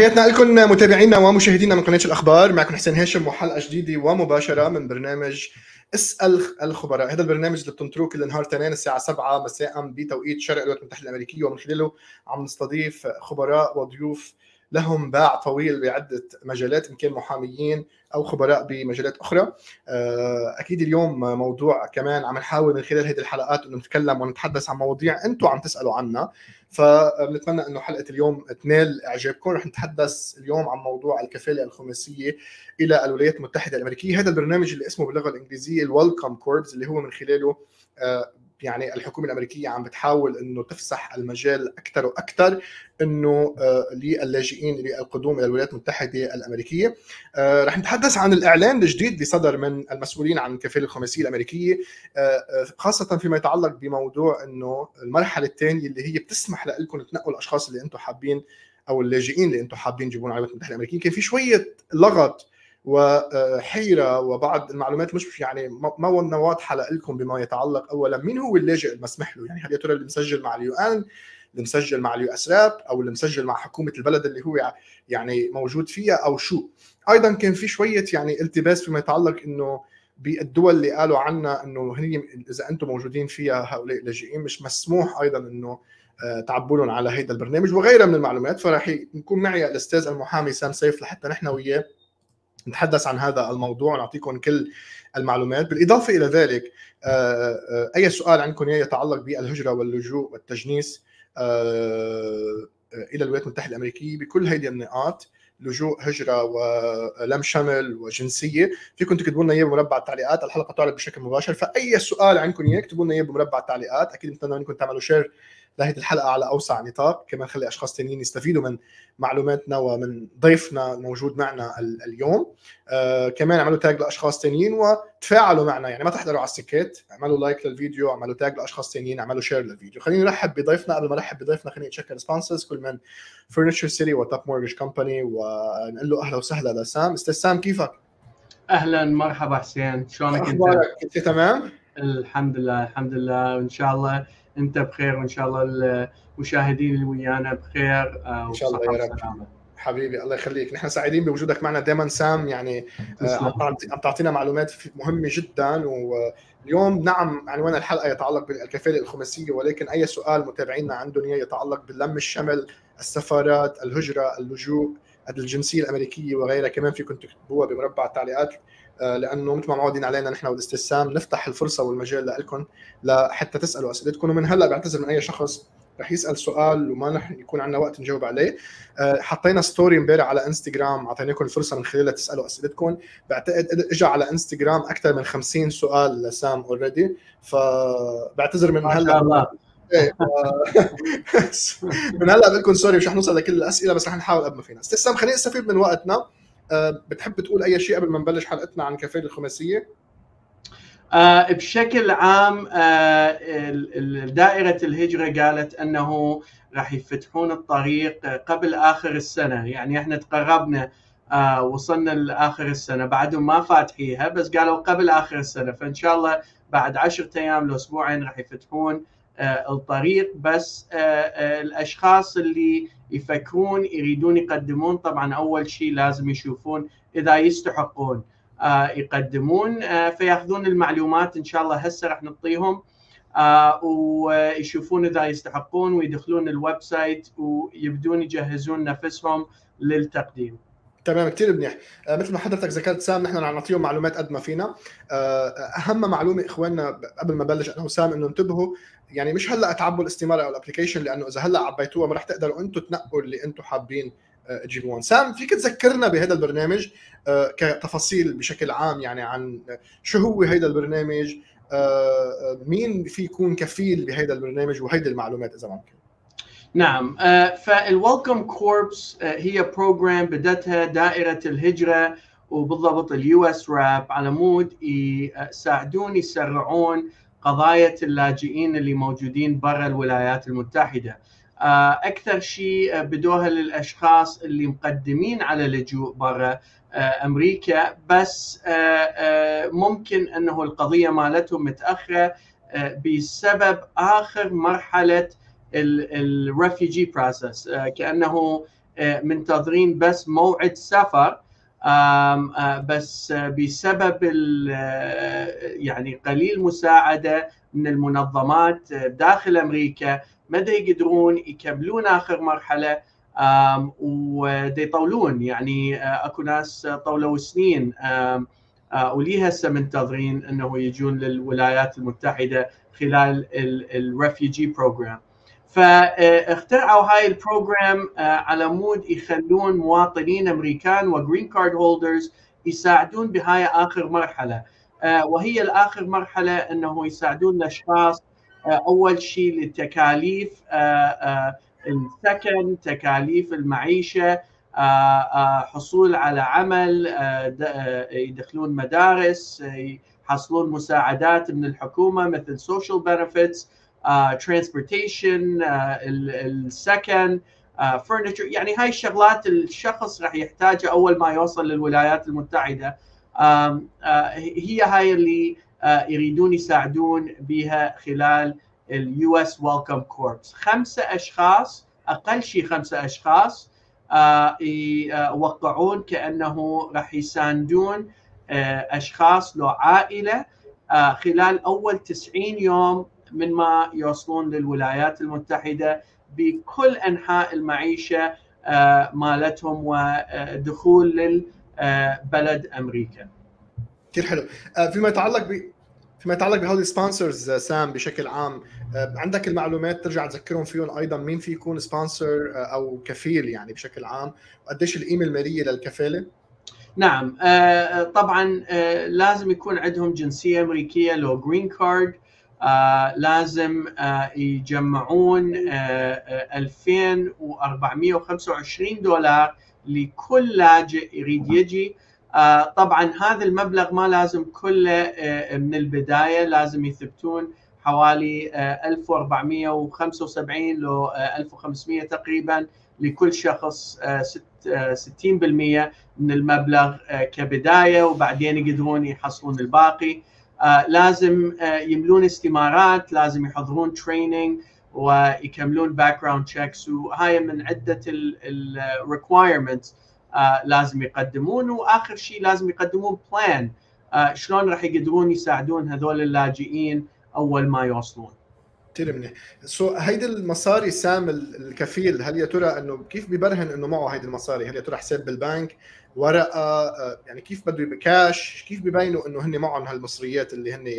تحياتنا لكم متابعينا ومشاهدينا من قناة الأخبار. معكم حسين هاشم وحلقة جديدة ومباشرة من برنامج اسأل الخبراء. هذا البرنامج اللي بتنطروه كل نهار تنين الساعة 7 مساء بتوقيت شرق الولايات المتحدة الأمريكية ومن خلاله عم نستضيف خبراء وضيوف لهم باع طويل بعدة مجالات إن كان محاميين أو خبراء بمجالات أخرى. أكيد اليوم موضوع كمان عم نحاول من خلال هذه الحلقات إنه نتكلم ونتحدث عن مواضيع أنتم عم تسألوا عنها. فبنتمنى إنه حلقة اليوم تنال إعجابكم. رح نتحدث اليوم عن موضوع الكفالة الخماسية إلى الولايات المتحدة الأمريكية. هذا البرنامج اللي اسمه باللغة الإنجليزية الويلكم كوربز اللي هو من خلاله يعني الحكومة الأمريكية عم بتحاول إنه تفسح المجال أكثر وأكثر إنه للاجئين للقدوم إلى الولايات المتحدة الأمريكية. رح نتحدث عن الإعلان الجديد اللي صدر من المسؤولين عن الكفاله الخماسية الأمريكية. خاصة فيما يتعلق بموضوع إنه المرحلة الثانية اللي هي بتسمح لكم تنقوا الأشخاص اللي أنتم حابين أو اللاجئين اللي أنتم حابين تجيبون على الولايات المتحدة الأمريكية. كان في شوية لغط وحيرة وبعض المعلومات مش يعني ما واضحة لكم بما يتعلق اولا مين هو اللاجئ المسمح له؟ يعني هل يا ترى اللي مسجل مع ال UN اللي مسجل مع ال USRAP أو اللي مسجل مع حكومة البلد اللي هو يعني موجود فيها أو شو؟ أيضا كان في شوية يعني التباس فيما يتعلق إنه بالدول اللي قالوا عنا إنه هني إذا أنتم موجودين فيها هؤلاء اللاجئين مش مسموح أيضا إنه تعبوا لهم على هيدا البرنامج. وغيرها من المعلومات فراح يكون معي الأستاذ المحامي سام سيف لحتى نحن وياه. نتحدث عن هذا الموضوع ونعطيكم كل المعلومات. بالإضافة إلى ذلك أي سؤال عندكم يتعلق بالهجرة واللجوء والتجنيس إلى الولايات المتحدة الأمريكية بكل هذه النقاط لجوء هجرة ولم شمل وجنسية فيكم تكتبوا لنا إياه بمربع التعليقات الحلقة تعرض بشكل مباشر. فأي سؤال عندكم اياه اكتبوا لنا إياه بمربع التعليقات. أكيد نتمنى إنكم تعملوا share لهذه الحلقة على أوسع نطاق. كمان خلي أشخاص ثانيين يستفيدوا من معلوماتنا ومن ضيفنا الموجود معنا اليوم. آه كمان اعملوا tag لأشخاص ثانيين وتفاعلوا معنا. يعني ما تحضروا على السكات. اعملوا like للفيديو اعملوا tag لأشخاص ثانيين اعملوا share للفيديو. خليني نرحب بضيفنا. قبل ما نرحب بضيفنا خليني أتشكر sponsors كل من Furniture City و Top Mortgage Company ونقول له أهلا وسهلا لسام. أستاذ سام كيفك؟ أهلا. مرحبا حسين. شلونك أنت؟ انت تمام؟ الحمد لله الحمد لله. وإن شاء الله انت بخير وإن شاء الله المشاهدين اللي ويانا بخير إن شاء الله يا رب. سلامة. حبيبي الله يخليك. نحن سعيدين بوجودك معنا. دائما سام يعني عم تعطينا معلومات مهمة جدا واليوم نعم عنوان الحلقة يتعلق بالكفاله الخماسية ولكن أي سؤال متابعينا عندهم يتعلق باللم الشمل السفارات الهجرة اللجوء الجنسية الأمريكية وغيرها كمان فيكم تكتبوها بمربع التعليقات. لأنه مثل ما معودين علينا نحن والاستاذ سام نفتح الفرصة والمجال لكم لحتى تسألوا اسئلتكم ومن هلأ بعتذر من أي شخص رح يسأل سؤال وما رح يكون عندنا وقت نجاوب عليه. حطينا story امبارح على انستغرام أعطيناكم الفرصة من خلالها تسألوا اسئلتكم بعتقد اجى على انستغرام أكثر من 50 سؤال لسام already فبعتذر من هلأ. إيه من هلأ بقول لكم سوري مش رح نوصل لكل الأسئلة بس رح نحاول قد ما فينا. أستاذ سام خلينا نستفيد من وقتنا. بتحب تقول أي شيء قبل ما نبلش حلقتنا عن كفاله الخماسية؟ آه بشكل عام آه دائرة الهجرة قالت أنه راح يفتحون الطريق قبل آخر السنة. يعني إحنا تقربنا آه وصلنا لآخر السنة. بعدهم ما فاتحيها بس قالوا قبل آخر السنة. فإن شاء الله بعد عشرة أيام لأسبوعين راح يفتحون آه الطريق بس آه آه الأشخاص اللي يفكرون يريدون يقدمون طبعا أول شيء لازم يشوفون إذا يستحقون يقدمون فيأخذون المعلومات إن شاء الله هسه راح نعطيهم ويشوفون إذا يستحقون ويدخلون ال website ويبدون يجهزون نفسهم للتقديم. تمام كثير منيح. آه مثل ما حضرتك ذكرت سام نحن رح نعطيهم معلومات قد ما فينا. آه أهم معلومة إخواننا قبل ما بلش أنا وسام إنه انتبهوا يعني مش هلأ تعبوا الاستمارة أو ال application لأنه إذا هلأ عبيتوها ما رح تقدروا أنتم تنقوا اللي أنتم حابين تجيبوهم سام فيك تذكرنا بهذا البرنامج آه كتفاصيل بشكل عام يعني عن شو هو هذا البرنامج مين في يكون كفيل بهذا البرنامج وهيدي المعلومات إذا ممكن. نعم. فال Welcome Corps هي program بدتها دائرة الهجرة وبالضبط ال USRAP على مود يساعدون يسرعون قضايا اللاجئين اللي موجودين برا الولايات المتحدة. أكثر شيء بدوها للأشخاص اللي مقدمين على لجوء برا أمريكا. بس ممكن أنه القضية مالتهم متأخرة بسبب آخر مرحلة الريفيجي بروسس كأنه منتظرين بس موعد سفر بس بسبب يعني قليل مساعدة من المنظمات داخل أمريكا ما يقدرون يكملون آخر مرحلة ويطولون يعني أكو ناس طولوا سنين ولي هسه منتظرين إنه يجون للولايات المتحدة خلال ال refugee program فاخترعوا هاي ال program على مود يخلون مواطنين أمريكان و green card holders يساعدون بهاي آخر مرحلة. وهي الآخر مرحلة إنه يساعدون الأشخاص أول شيء للتكاليف السكن تكاليف المعيشة حصول على عمل يدخلون مدارس يحصلون مساعدات من الحكومة مثل social benefits transportation السكن furniture يعني هاي الشغلات الشخص راح يحتاجها أول ما يوصل للولايات المتحدة. هي هاي اللي يريدون يساعدون بها خلال ال U.S. Welcome Corps خمسة أشخاص أقل شيء خمسة أشخاص يوقعون كأنه راح يساندون أشخاص لو عائلة خلال أول 90 يوم من ما يوصلون للولايات المتحدة بكل أنحاء المعيشة مالتهم ودخول للبلد أمريكا. كثير حلو، فيما يتعلق ب فيما يتعلق بهول السبونسرز سام بشكل عام عندك المعلومات ترجع تذكرهم فيهم أيضا مين في يكون sponsor أو كفيل يعني بشكل عام وقديش القيمه الماليه للكفالة؟ نعم طبعا لازم يكون عندهم جنسية أمريكية لو جرين كارد لازم يجمعون 2425 دولار لكل لاجئ يريد يجي. طبعا هذا المبلغ ما لازم كله من البداية لازم يثبتون حوالي 1475 ل 1500 تقريبا لكل شخص 60% من المبلغ كبداية وبعدين يقدرون يحصلون الباقي. لازم يملون استمارات لازم يحضرون training ويكملون background checks وهاي من عدة ال requirements لازم يقدمون. وآخر شيء لازم يقدمون plan شلون راح يقدرون يساعدون هذول اللاجئين أول ما يوصلون. كثير منيح. so هيدي المصاري سام الكفيل هل يا ترى إنه كيف ببرهن إنه معه هيدي المصاري؟ هل يا ترى حساب بالبنك؟ ورقة يعني كيف بده بكاش كيف ببينوا إنه هن معهم هالمصريات اللي هن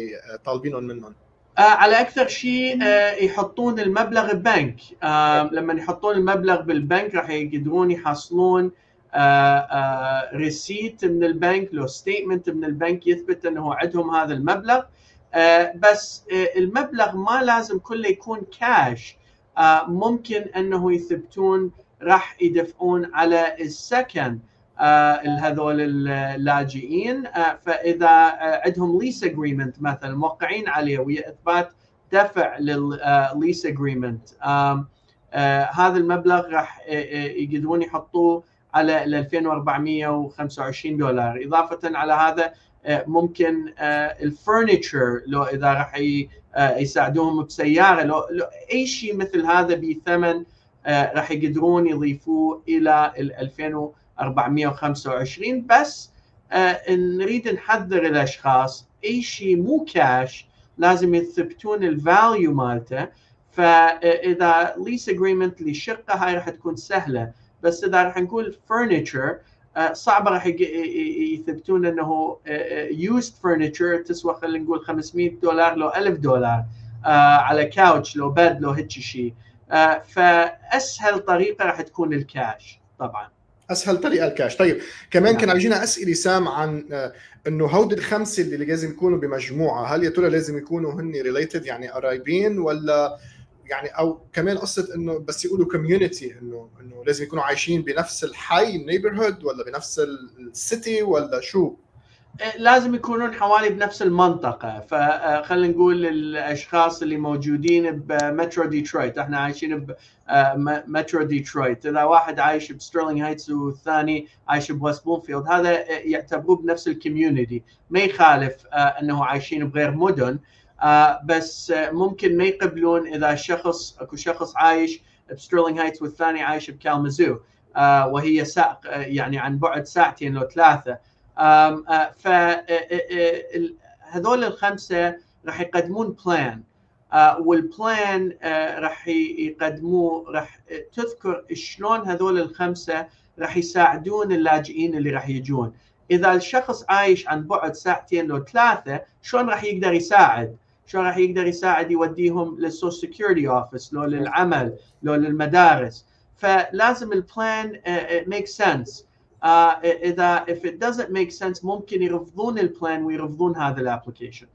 طالبينهم منهم؟ على أكثر شيء يحطون المبلغ ببنك. لما يحطون المبلغ بالبنك راح يقدرون يحصلون receipt من البنك لو statement من البنك يثبت إنه عندهم هذا المبلغ. بس المبلغ ما لازم كله يكون كاش ممكن أنه يثبتون راح يدفعون على السكن هذول اللاجئين. فإذا عندهم lease agreement مثلا موقعين عليه ويا إثبات دفع للل lease agreement هذا المبلغ راح يقدرون يحطوه على ال 2425 دولار. إضافة على هذا ممكن ال furniture لو إذا راح يساعدوهم بسيارة لو, لو أي شيء مثل هذا بثمن راح يقدرون يضيفوه إلى ال 2425 بس نريد نحذر الأشخاص أي شيء مو كاش لازم يثبتون ال value مالته. فاذا lease agreement للشقه هاي راح تكون سهلة. بس إذا راح نقول furniture صعبه راح يثبتون إنه used furniture تسوى خلينا نقول 500 دولار لو 1000 دولار على couch لو bed لو هيك شيء. فأسهل طريقة راح تكون الكاش طبعا. أسهل طريقة الكاش طيب كمان كان يجينا أسئلة سام عن إنه هودي الخمسه اللي لازم يكونوا بمجموعة هل يا ترى لازم يكونوا هن related يعني قرايبين ولا يعني أو كمان قصة إنه بس يقولوا community إنه إنه لازم يكونوا عايشين بنفس الحي ال neighborhood ولا بنفس ال city ولا شو؟ لازم يكونون حوالي بنفس المنطقة. فخلينا نقول الأشخاص اللي موجودين بمترو ديترويت إحنا عايشين بمترو ديترويت إذا واحد عايش بسترلينغ هايتس والثاني عايش بويست بلومفيلد هذا يعتبروه بنفس ال community ما يخالف إنه عايشين بغير مدن. بس ممكن ما يقبلون إذا شخص أكو شخص عايش بسترلينغ هايتس والثاني عايش بكالامازو وهي ساعة يعني عن بعد ساعتين لو ثلاثة. فهذول الخمسة راح يقدمون plan وال plan راح يقدموه راح تذكر شلون هذول الخمسة راح يساعدون اللاجئين اللي راح يجون. إذا الشخص عايش عن بعد ساعتين لو ثلاثة شلون راح يقدر يساعد؟ شلون راح يقدر يساعد يوديهم لل social security office لو للعمل لو للمدارس. فلازم ال plan make sense إذا if it doesn't make sense ممكن يرفضون ال plan ويرفضون هذا ال application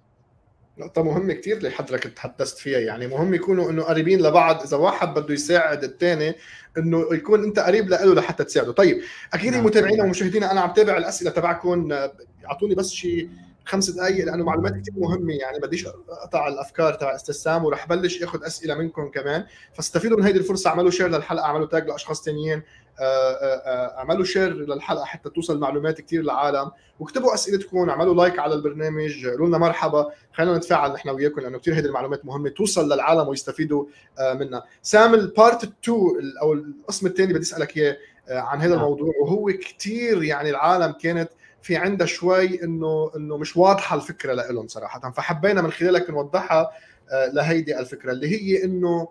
نقطة مهمة كثير اللي حضرتك تحدثت فيها. يعني مهم يكونوا إنه قريبين لبعض. إذا واحد بده يساعد الثاني إنه يكون أنت قريب له لحتى تساعده. طيب أكيد نعم. متابعينا ومشاهدينا أنا عم تابع الأسئلة تبعكم. أعطوني بس شيء خمس دقائق لأنه معلومات كثير مهمة يعني بديش أقطع الأفكار تبع أستاذ سام ورح بلش اخذ أسئلة منكم كمان. فاستفيدوا من هذه الفرصة اعملوا share للحلقة اعملوا tag لأشخاص ثانيين آه، آه، آه، اعملوا share للحلقة حتى توصل معلومات كثير للعالم. واكتبوا أسئلتكم اعملوا like على البرنامج قولوا لنا مرحبا. خلينا نتفاعل نحن وياكم لأنه كثير هذه المعلومات مهمة توصل للعالم ويستفيدوا منها سام ال part 2 أو القسم الثاني بدي أسألك إياه عن هذا نعم. الموضوع. وهو كثير يعني العالم كانت في عندها شوي إنه إنه مش واضحة الفكرة لهم صراحة. فحبينا من خلالك نوضحها لهيدي الفكرة اللي هي إنه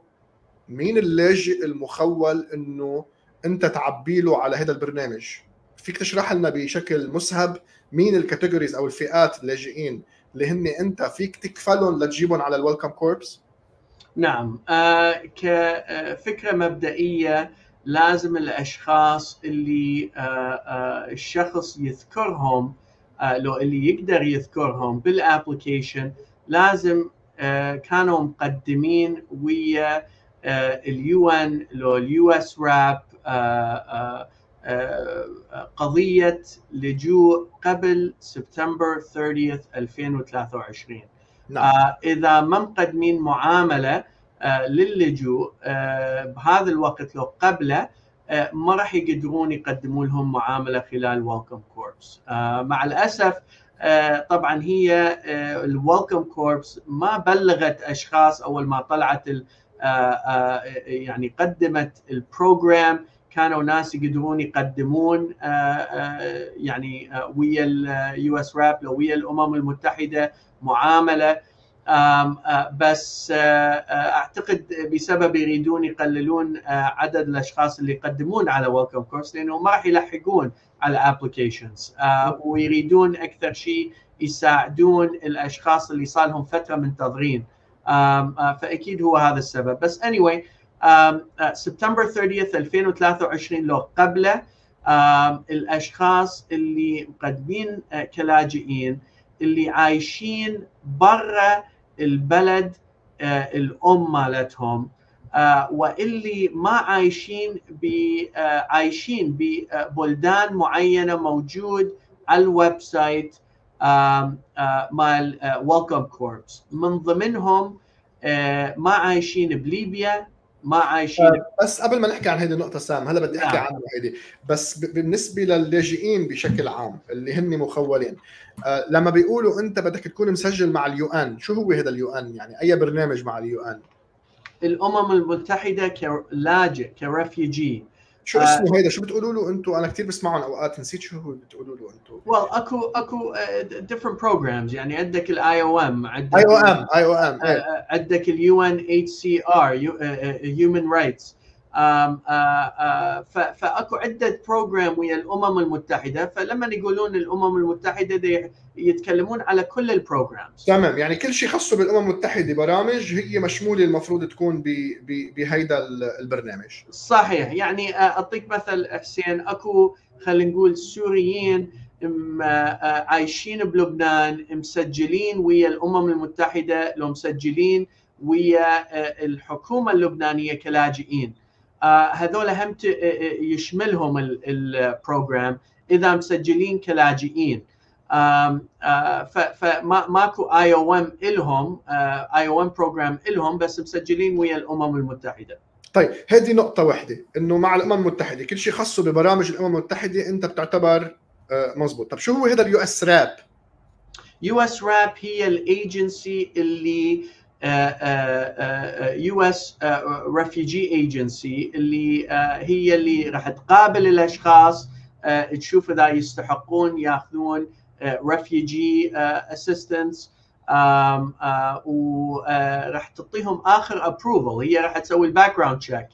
مين اللاجئ المخول إنه أنت تعبي له على هذا البرنامج؟ فيك تشرح لنا بشكل مسهب مين ال categories أو الفئات اللاجئين اللي هن أنت فيك تكفلهم لتجيبهم على ال Welcome Corps نعم. آه كفكرة مبدئية لازم الأشخاص اللي آه آه الشخص يذكرهم آه لو اللي يقدر يذكرهم بال application لازم كانوا مقدمين ويا ال UN لو ال USRAP قضية لجوء قبل سبتمبر 30 2023 نعم. إذا ما مقدمين معاملة آه، للجوء آه، بهذا الوقت لو قبله ما راح يقدرون يقدمون لهم معاملة خلال Welcome Corps مع الأسف طبعا هي ال Welcome Corps ما بلغت أشخاص أول ما طلعت يعني قدمت ال program كانوا ناس يقدرون يقدمون آه، آه، يعني آه، ويا ال USRAP ويا الأمم المتحدة معاملة. بس أعتقد بسبب يريدون يقللون عدد الأشخاص اللي يقدمون على Welcome Corps لأنه ما راح يلحقون على applications ويريدون أكثر شيء يساعدون الأشخاص اللي صار لهم فترة منتظرين فأكيد هو هذا السبب. بس anyway September 30 2023 لو قبله الأشخاص اللي مقدمين كلاجئين اللي عايشين برا البلد آه، الام مالتهم آه، واللي ما عايشين ب عايشين ببلدان معينة موجود على ال website مال Welcome Corps من ضمنهم ما عايشين بليبيا ما عايشين. آه، بس قبل ما نحكي عن هذه النقطة سام هلا بدي أحكي نعم. عنها هيدي. بس بالنسبة للاجئين بشكل عام اللي هن مخولين آه لما بيقولوا أنت بدك تكون مسجل مع ال UN شو هو هذا اليو إن؟ يعني أي برنامج مع ال UN؟ الأمم المتحدة كلاجئ ك refugee. شو اسمه هيدا؟ شو بتقولوا له أنتم أنا كثير بسمعهم اوقات نسيت شو هو بتقولوا له أنتم well أكو أكو different uh, programs يعني عندك ال IOM عندك اي أو ام اي أو ام عندك ال UNHCR human rights فأكو عدة program ويا الأمم المتحدة فلما يقولون الأمم المتحدة يتكلمون على كل البروجرامز تمام يعني كل شيء خاصه بالأمم المتحدة برامج هي مشمولة المفروض تكون بهيدا البرنامج. صحيح يعني أعطيك مثل حسين أكو خلينا نقول سوريين عايشين بلبنان مسجلين ويا الأمم المتحدة لو مسجلين ويا الحكومة اللبنانية كلاجئين. هذول هم يشملهم ال program إذا مسجلين كلاجئين. فما ماكو IOM إلهم IOM program إلهم بس مسجلين ويا الأمم المتحدة. طيب هذه نقطة واحدة إنه مع الأمم المتحدة كل شيء خاصه ببرامج الأمم المتحدة أنت بتعتبر مزبوط طب شو هو هذا ال USRAP USRAP هي الايجنسي اللي يو إس refugee agency اللي هي اللي راح تقابل الأشخاص تشوف إذا يستحقون ياخذون refugee assistance وراح تعطيهم آخر approval هي راح تسوي ال background check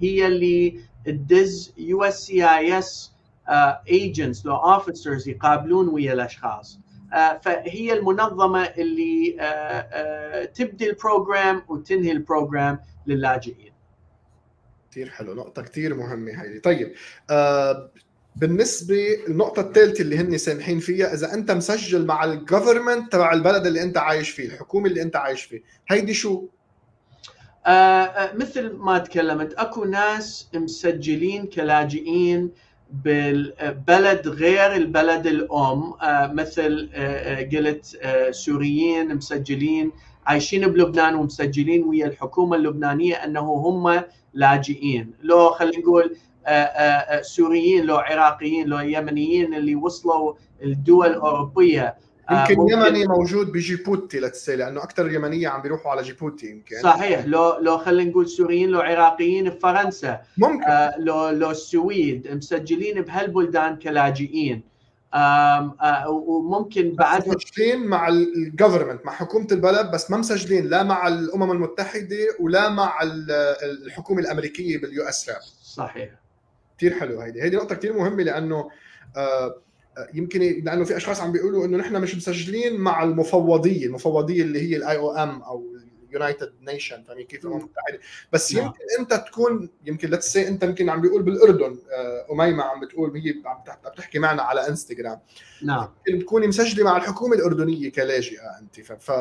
هي اللي تدز يو إس سي آي إس ايجنتس لو officers يقابلون ويا الأشخاص. uh, فهي المنظمة اللي uh, uh, تبدي ال program وتنهي ال program للاجئين. كثير حلو. نقطة كثير مهمة هيدي. طيب آه بالنسبة النقطة الثالثة اللي هن سامحين فيها إذا أنت مسجل مع الجفرمنت تبع البلد اللي أنت عايش فيه الحكومة اللي أنت عايش فيه هيدي شو؟ آه مثل ما تكلمت أكو ناس مسجلين كلاجئين بالبلد غير البلد الأم. آه مثل آه قلت آه سوريين مسجلين عايشين بلبنان ومسجلين ويا الحكومة اللبنانية أنه هم لاجئين. لو خلينا نقول سوريين لو عراقيين لو يمنيين اللي وصلوا الدول الأوروبية يمكن ممكن. يمني موجود بجيبوتي لتسي لأنه أكثر اليمنية عم بيروحوا على جيبوتي يمكن. صحيح. لو لو خلينا نقول سوريين لو عراقيين بفرنسا ممكن. آه لو لو السويد مسجلين بهالبلدان كلاجئين. آم آه وممكن بعد مسجلين مع الجفرمنت مع حكومة البلد بس ما مسجلين لا مع الأمم المتحدة ولا مع الحكومة الأمريكية بال US صحيح. كثير حلو هيدي. هيدي نقطة كثير مهمة لأنه آه يمكن لأنه في أشخاص عم بيقولوا إنه نحن مش مسجلين مع المفوضية، المفوضية اللي هي ال IOM أو ال United Nation فاهمين كيف؟ الامم المتحدة. بس يمكن أنت تكون يمكن let's say أنت يمكن عم بيقول بالأردن أميمة عم بتقول هي عم بتحكي معنا على انستغرام نعم. يمكن تكوني مسجلة مع الحكومة الأردنية كلاجئة أنت. ف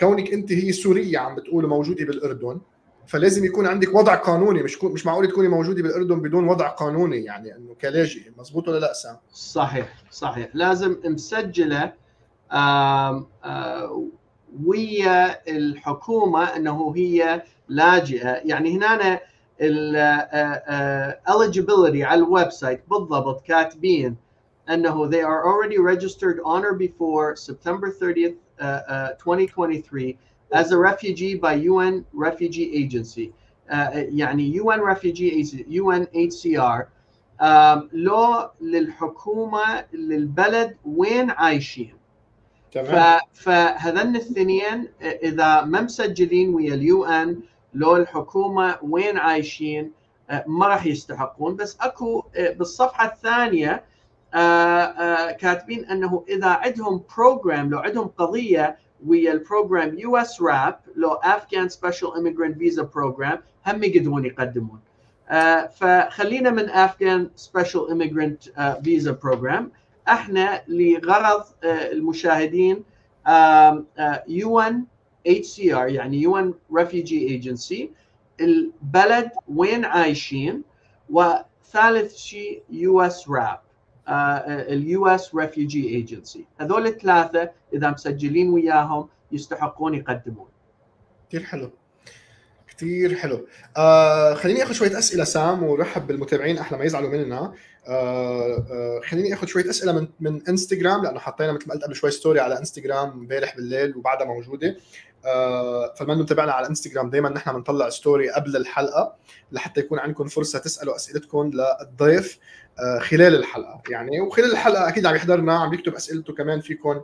كونك أنت هي سورية عم بتقول موجودة بالأردن فلازم يكون عندك وضع قانوني مش مش معقول تكوني موجودة بالأردن بدون وضع قانوني يعني إنه كلاجئ. مزبوط ولا لا سام؟ صحيح صحيح. لازم مسجلة آم آم ويا الحكومة إنه هي لاجئة. يعني هنا eligibility على ال website بالضبط كاتبين إنه they are already registered on or before September 30th uh, uh, 2023 as a refugee by UN Refugee Agency. Uh, يعني UN Refugee Agency UNHCR لو للحكومة للبلد وين عايشين. تمام. فهذن الاثنين إذا ما مسجلين ويا ال UN لو الحكومة وين عايشين ما راح يستحقون. بس أكو بالصفحة الثانية كاتبين إنه إذا عندهم program لو عندهم قضية ويا ال program USRAP لو Afghan Special Immigrant Visa program هم يقدرون يقدمون. فخلينا من Afghan Special Immigrant Visa program إحنا لغرض المشاهدين يو إن اتش سي ار يعني UN refugee agency البلد وين عايشين؟ وثالث شيء USRAP. ال US refugee agency هذول الثلاثة إذا مسجلين وياهم يستحقون يقدمون. كثير حلو. كثير حلو. آه خليني آخذ شوية أسئلة سام ورحب بالمتابعين أحلى ما يزعلوا مننا. آه آه خليني آخذ شوية أسئلة من من انستغرام لأنه حطينا مثل ما قلت قبل شوي story على انستغرام امبارح بالليل وبعدها موجودة. آه فاللي متابعنا على انستغرام دائما نحن بنطلع story قبل الحلقة لحتى يكون عندكم فرصة تسألوا أسئلتكم للضيف آه خلال الحلقة يعني. وخلال الحلقة أكيد عم يحضرنا عم يكتب أسئلته كمان فيكم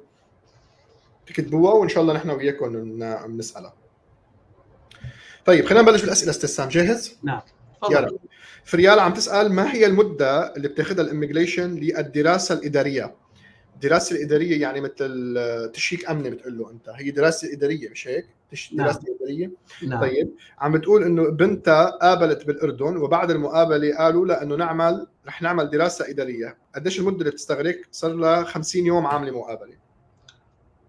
تكتبوها وإن شاء الله نحن وياكم بنسالها طيب خلينا نبلش بالأسئلة أستاذ سام. جاهز؟ نعم. يلا. فريال عم تسأل ما هي المدة اللي بتاخذها ال immigration للدراسة الإدارية؟ الدراسه الإدارية يعني مثل تشيك أمني بتقول له أنت هي دراسة إدارية مش هيك؟ دراسه نعم. إدارية نعم. طيب عم بتقول إنه بنتها قابلت بالأردن وبعد المقابلة قالوا لها إنه نعمل رح نعمل دراسة إدارية، قديش المدة اللي بتستغرق؟ صار لها 50 يوم عاملة مقابلة.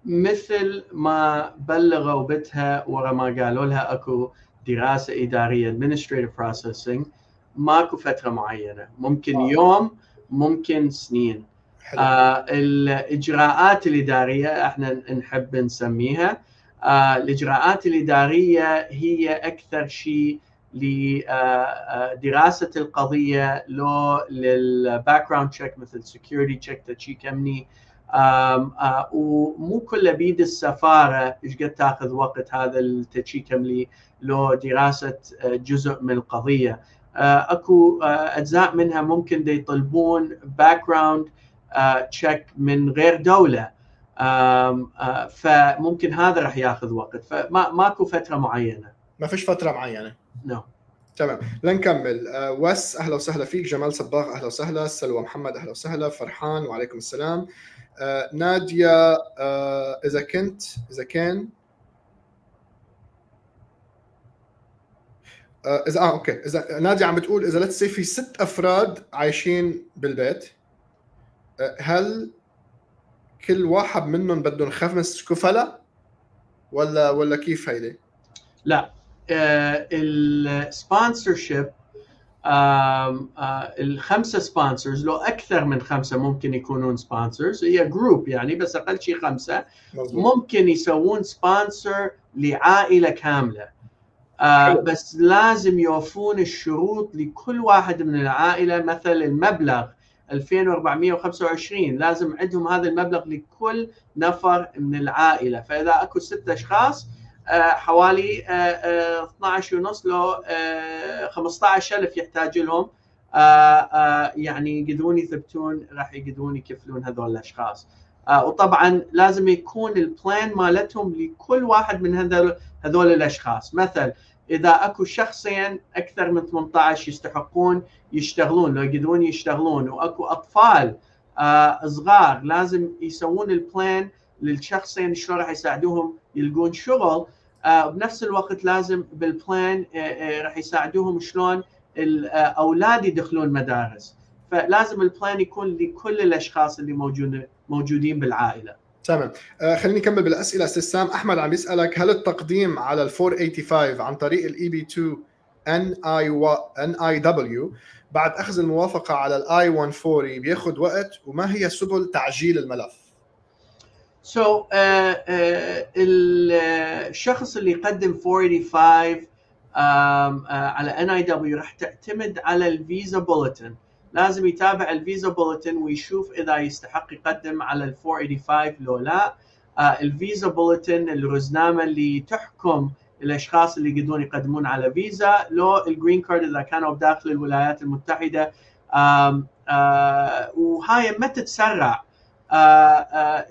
مثل ما بلغوا بتها ورا ما قالوا لها أكو دراسة إدارية administrative processing ماكو فترة معينة ممكن آه. يوم ممكن سنين حلو. آه الإجراءات الإدارية إحنا نحب نسميها. آه الإجراءات الإدارية هي أكثر شيء لدراسه القضية لو لل background check مثل security check تشيك امني ومو كله بيد السفارة إيش قد تاخذ وقت هذا ال check لو دراسة جزء من القضية. أكو أجزاء منها ممكن يطلبون background check من غير دولة. فممكن هذا راح ياخذ وقت. فما ماكو فترة معينة. ما فيش فترة معينة. No, no. تمام. لنكمل. آه وس أهلا وسهلا فيك. جمال صباغ أهلا وسهلا. سلوى محمد أهلا وسهلا. فرحان وعليكم السلام. آه نادية آه إذا كنت إذا كان. آه اذا آه okay. اذا نادية عم بتقول إذا let's say في ست أفراد عايشين بالبيت. آه هل كل واحد منهم بدهم خمس كفله ولا ولا كيف هيدي؟ لا. ال sponsorship الخمسه sponsors لو أكثر من خمسة ممكن يكونون sponsors هي group يعني بس أقل شيء خمسة. مزبوط. ممكن يسوون سبونسر لعائلة كاملة. آه بس لازم يوفون الشروط لكل واحد من العائلة. مثل المبلغ 2425 لازم عندهم هذا المبلغ لكل نفر من العائلة. فإذا أكو ست أشخاص حوالي 12 ونص لو 15000 يحتاج لهم. يعني يقدرون يثبتون راح يقدرون يكفلون هذول الأشخاص. وطبعا لازم يكون ال plan مالتهم لكل واحد من هذول هذول الأشخاص. مثل إذا أكو شخصين أكثر من 18 يستحقون يشتغلون لو يقدرون يشتغلون وأكو أطفال صغار لازم يسوون ال plan للشخصين شلون راح يساعدوهم يلقون شغل. آه بنفس الوقت لازم بال plan آه آه راح يساعدوهم شلون الاولاد يدخلون مدارس. فلازم ال plan يكون لكل الأشخاص اللي موجودين موجودين بالعائلة. تمام. آه خليني نكمل بالأسئلة. أستاذ سام أحمد عم يسألك هل التقديم على ال 485 عن طريق ال EB2 NIW بعد أخذ الموافقة على ال I-140 بياخذ وقت؟ وما هي سبل تعجيل الملف؟ So uh, uh, الشخص اللي يقدم 485 um, uh, على W راح تعتمد على ال visa bulletin لازم يتابع ال visa bulletin ويشوف إذا يستحق يقدم على ال 485 لو لا. ال visa bulletin الرزنامة اللي تحكم الأشخاص اللي يقدرون يقدمون على فيزا لو ال green card إذا كانوا بداخل الولايات المتحدة. وهاي ما تتسرع.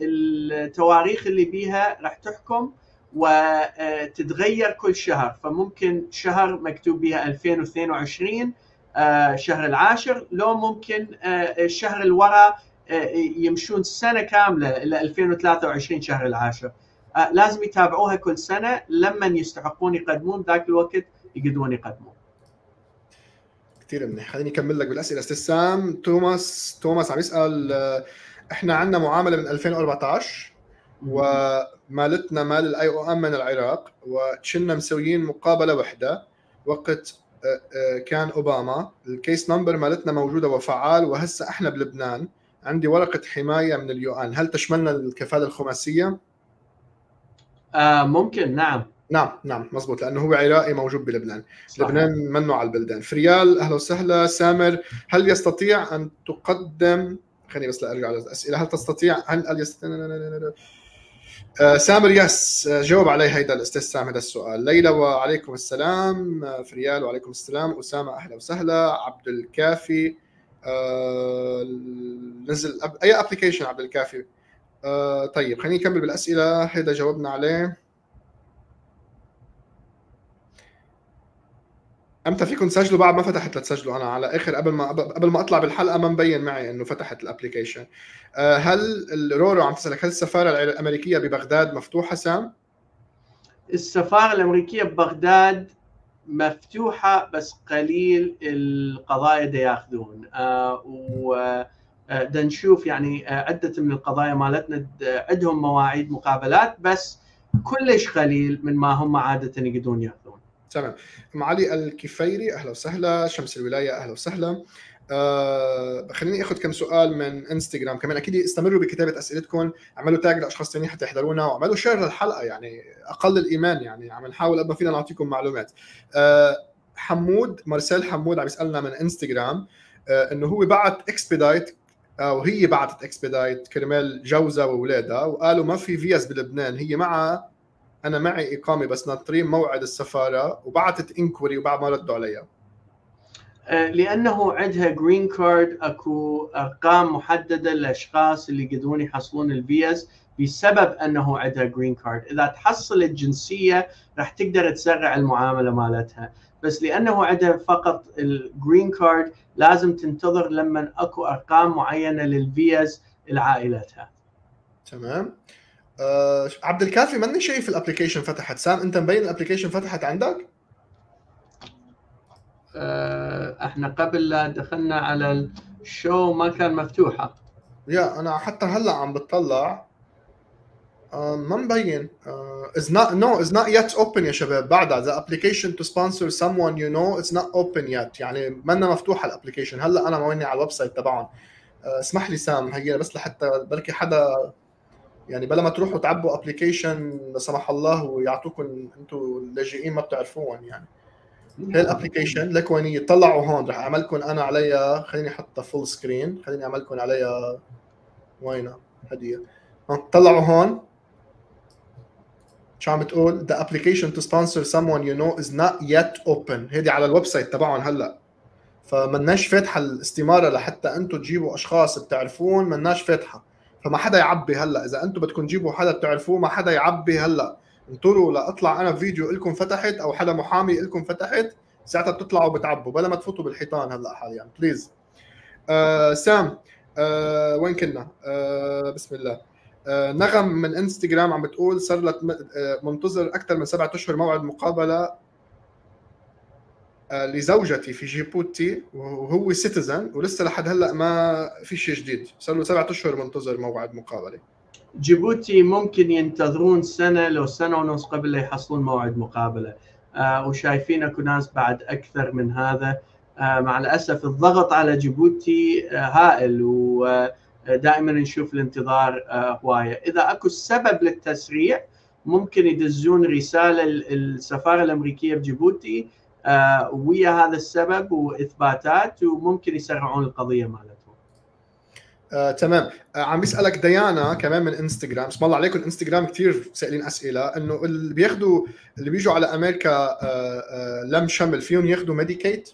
التواريخ اللي بيها راح تحكم وتتغير كل شهر. فممكن شهر مكتوب بها 2022 شهر العاشر. لو ممكن الشهر اللي ورا يمشون سنة كاملة إلى 2023 شهر العاشر. لازم يتابعوها كل سنة. لما يستحقون يقدمون ذاك الوقت يقدرون يقدمون. كثير منيح. خليني أكمل لك بالأسئلة. أستاذ سام توماس توماس عم يسأل إحنا عندنا معاملة من 2014 ومالتنا مال ال IOM من العراق وكنا مسويين مقابلة وحدة وقت كان أوباما. ال case number مالتنا موجودة وفعال وهسه إحنا بلبنان. عندي ورقة حماية من ال UN. هل تشملنا الكفالة الخماسية؟ آه ممكن. نعم. نعم نعم مزبوط. لأنه هو عراقي موجود بلبنان. صحيح. لبنان منه على البلدان. فريال أهلا وسهلا. سامر هل يستطيع أن تقدم؟ خليني بس أرجع للأسئلة. هل تستطيع؟ هل يستطيع سامر yes. جاوب علي هيدا الأستاذ سام هذا السؤال. ليلى وعليكم السلام. فريال وعليكم السلام. أسامة أهلا وسهلا. عبد الكافي آه نزل أي application عبد الكافي؟ آه طيب خليني نكمل بالأسئلة. هيدا جاوبنا عليه. إمتى فيكم تسجلوا بعد ما فتحت لتسجلوا أنا على آخر قبل ما قبل ما أطلع بالحلقة ما مبين معي إنه فتحت ال application هل الرورو عم تسألك هل السفارة الأمريكية ببغداد مفتوحة سام؟ السفارة الأمريكية ببغداد مفتوحة بس قليل القضايا دا ياخذون آه و دا نشوف يعني عدة من القضايا مالتنا عندهم مواعيد مقابلات بس كلش قليل من ما هم عادة يقدرون ياخذون. تمام. معالي الكفيري أهلا وسهلا. شمس الولاية أهلا وسهلا. آه خليني آخذ كم سؤال من إنستغرام. كمان أكيد استمروا بكتابة أسئلتكم. اعملوا tag لأشخاص ثانيين حتى يحضرونا واعملوا share للحلقة يعني أقل الإيمان يعني. عم نحاول قد ما فينا نعطيكم معلومات. آه حمود مارسيل حمود عم يسألنا من إنستغرام آه إنه هو بعت expedite آه، وهي بعثت expedite كرمال جوزها واولادها وقالوا ما في فيز بلبنان هي معها أنا معي إقامة بس ناطرين موعد السفارة وبعثت inquiry وبعد ما ردوا عليها آه، لأنه عندها Green Card أكو أرقام محددة للاشخاص اللي يقدرون يحصلون الفيز بسبب أنه عندها Green Card إذا تحصل الجنسيه راح تقدر تسرع المعاملة مالتها. بس لأنه عندها فقط ال Green Card لازم تنتظر لما أكو أرقام معينة للفيز لعائلتها. تمام. أه عبد الكافي ماني شايف الابلكيشن فتحت. سام انت مبين ال application فتحت عندك؟ أه إحنا قبل لا دخلنا على ال show ما كان مفتوحه يا أنا حتى هلا عم بتطلع. آه، ما مبين. is not no is not yet open يا شباب. بعدها the application to sponsor someone you know it's not open yet. يعني منا مفتوحه ال application هلا أنا مويني على ال website تبعهم. uh, اسمح لي سام هي بس لحتى بركي حدا يعني بلا ما تروحوا تعبوا application لا سمح الله ويعطوكم أنتم اللاجئين ما بتعرفوهم يعني. هي ال application لك وين طلعوا هون رح أعملكم أنا عليها خليني أحطها full screen خليني أعملكم عليها وينها هدية. طلعوا هون. شو عم تقول the application to sponsor someone you know is not yet open. هيدي على ال website تبعهم هلأ. فمناش فاتحة الاستمارة لحتى أنتم تجيبوا أشخاص بتعرفون مناش فاتحة. فما حدا يعبي هلا. إذا أنتم بدكم تجيبوا حدا بتعرفوه ما حدا يعبي هلا. انطروا لأطلع أنا فيديو لكم فتحت أو حدا محامي لكم فتحت ساعتها بتطلعوا بتعبوا. بلا ما تفوتوا بالحيطان هلا حاليا please آه سام آه وين كنا؟ آه بسم الله. آه، نغم من إنستغرام عم بتقول صار لها آه، منتظر أكثر من سبعة أشهر موعد مقابلة. لزوجتي في جيبوتي وهو citizen ولسه لحد هلأ ما في شيء جديد. صار له سبعة أشهر منتظر موعد مقابلة. جيبوتي ممكن ينتظرون سنة لو سنة ونص قبل لا يحصلون موعد مقابلة. آه وشايفين أكو ناس بعد أكثر من هذا. آه مع الأسف الضغط على جيبوتي آه هائل و دائما نشوف الانتظار آه، هواية. إذا أكو سبب للتسريع ممكن يدزون رسالة السفارة الأمريكية بجيبوتي آه، ويا هذا السبب وإثباتات وممكن يسرعون القضية مالتهم. آه، تمام. آه، عم بيسألك ديانا كمان من إنستغرام. اسم الله عليكم. انستغرام كثير سائلين أسئلة. إنه اللي بياخذوا اللي بيجوا على أمريكا آه، آه، لم شمل فيهم ياخذوا ميديكيت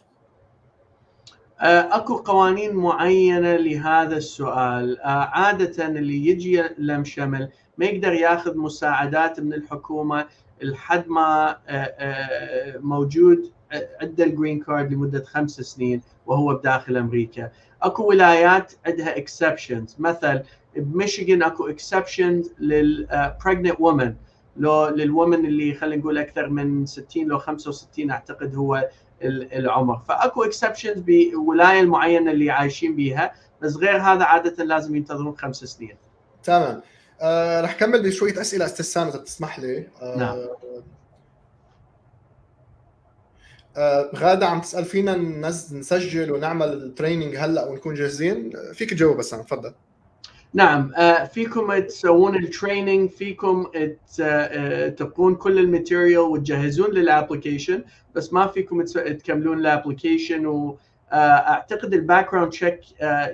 آه، أكو قوانين معينة لهذا السؤال. آه، عادة اللي يجي لم شمل ما يقدر ياخذ مساعدات من الحكومة. لحد ما آه، موجود عنده ال Green Card لمدة خمس سنين وهو بداخل أمريكا. أكو ولايات عندها exceptions مثل بميشيغان أكو exceptions لل pregnant women لو لل women اللي خلينا نقول أكثر من 60 لو 65 أعتقد هو العمر. فأكو exceptions بولاية المعينه اللي عايشين بيها بس غير هذا عادة لازم ينتظرون خمس سنين. تمام. آه رح كمل بشوية أسئلة أستاذ إذا بتسمح لي. آه نعم. غادة عم تسأل فينا نسجل ونعمل ال training هلأ ونكون جاهزين. فيك تجاوب بس أنا تفضل. نعم آه، فيكم تسوون ال training فيكم آه، تبقون كل ال material وتجهزون لل application بس ما فيكم تكملون ال application واعتقد ال background check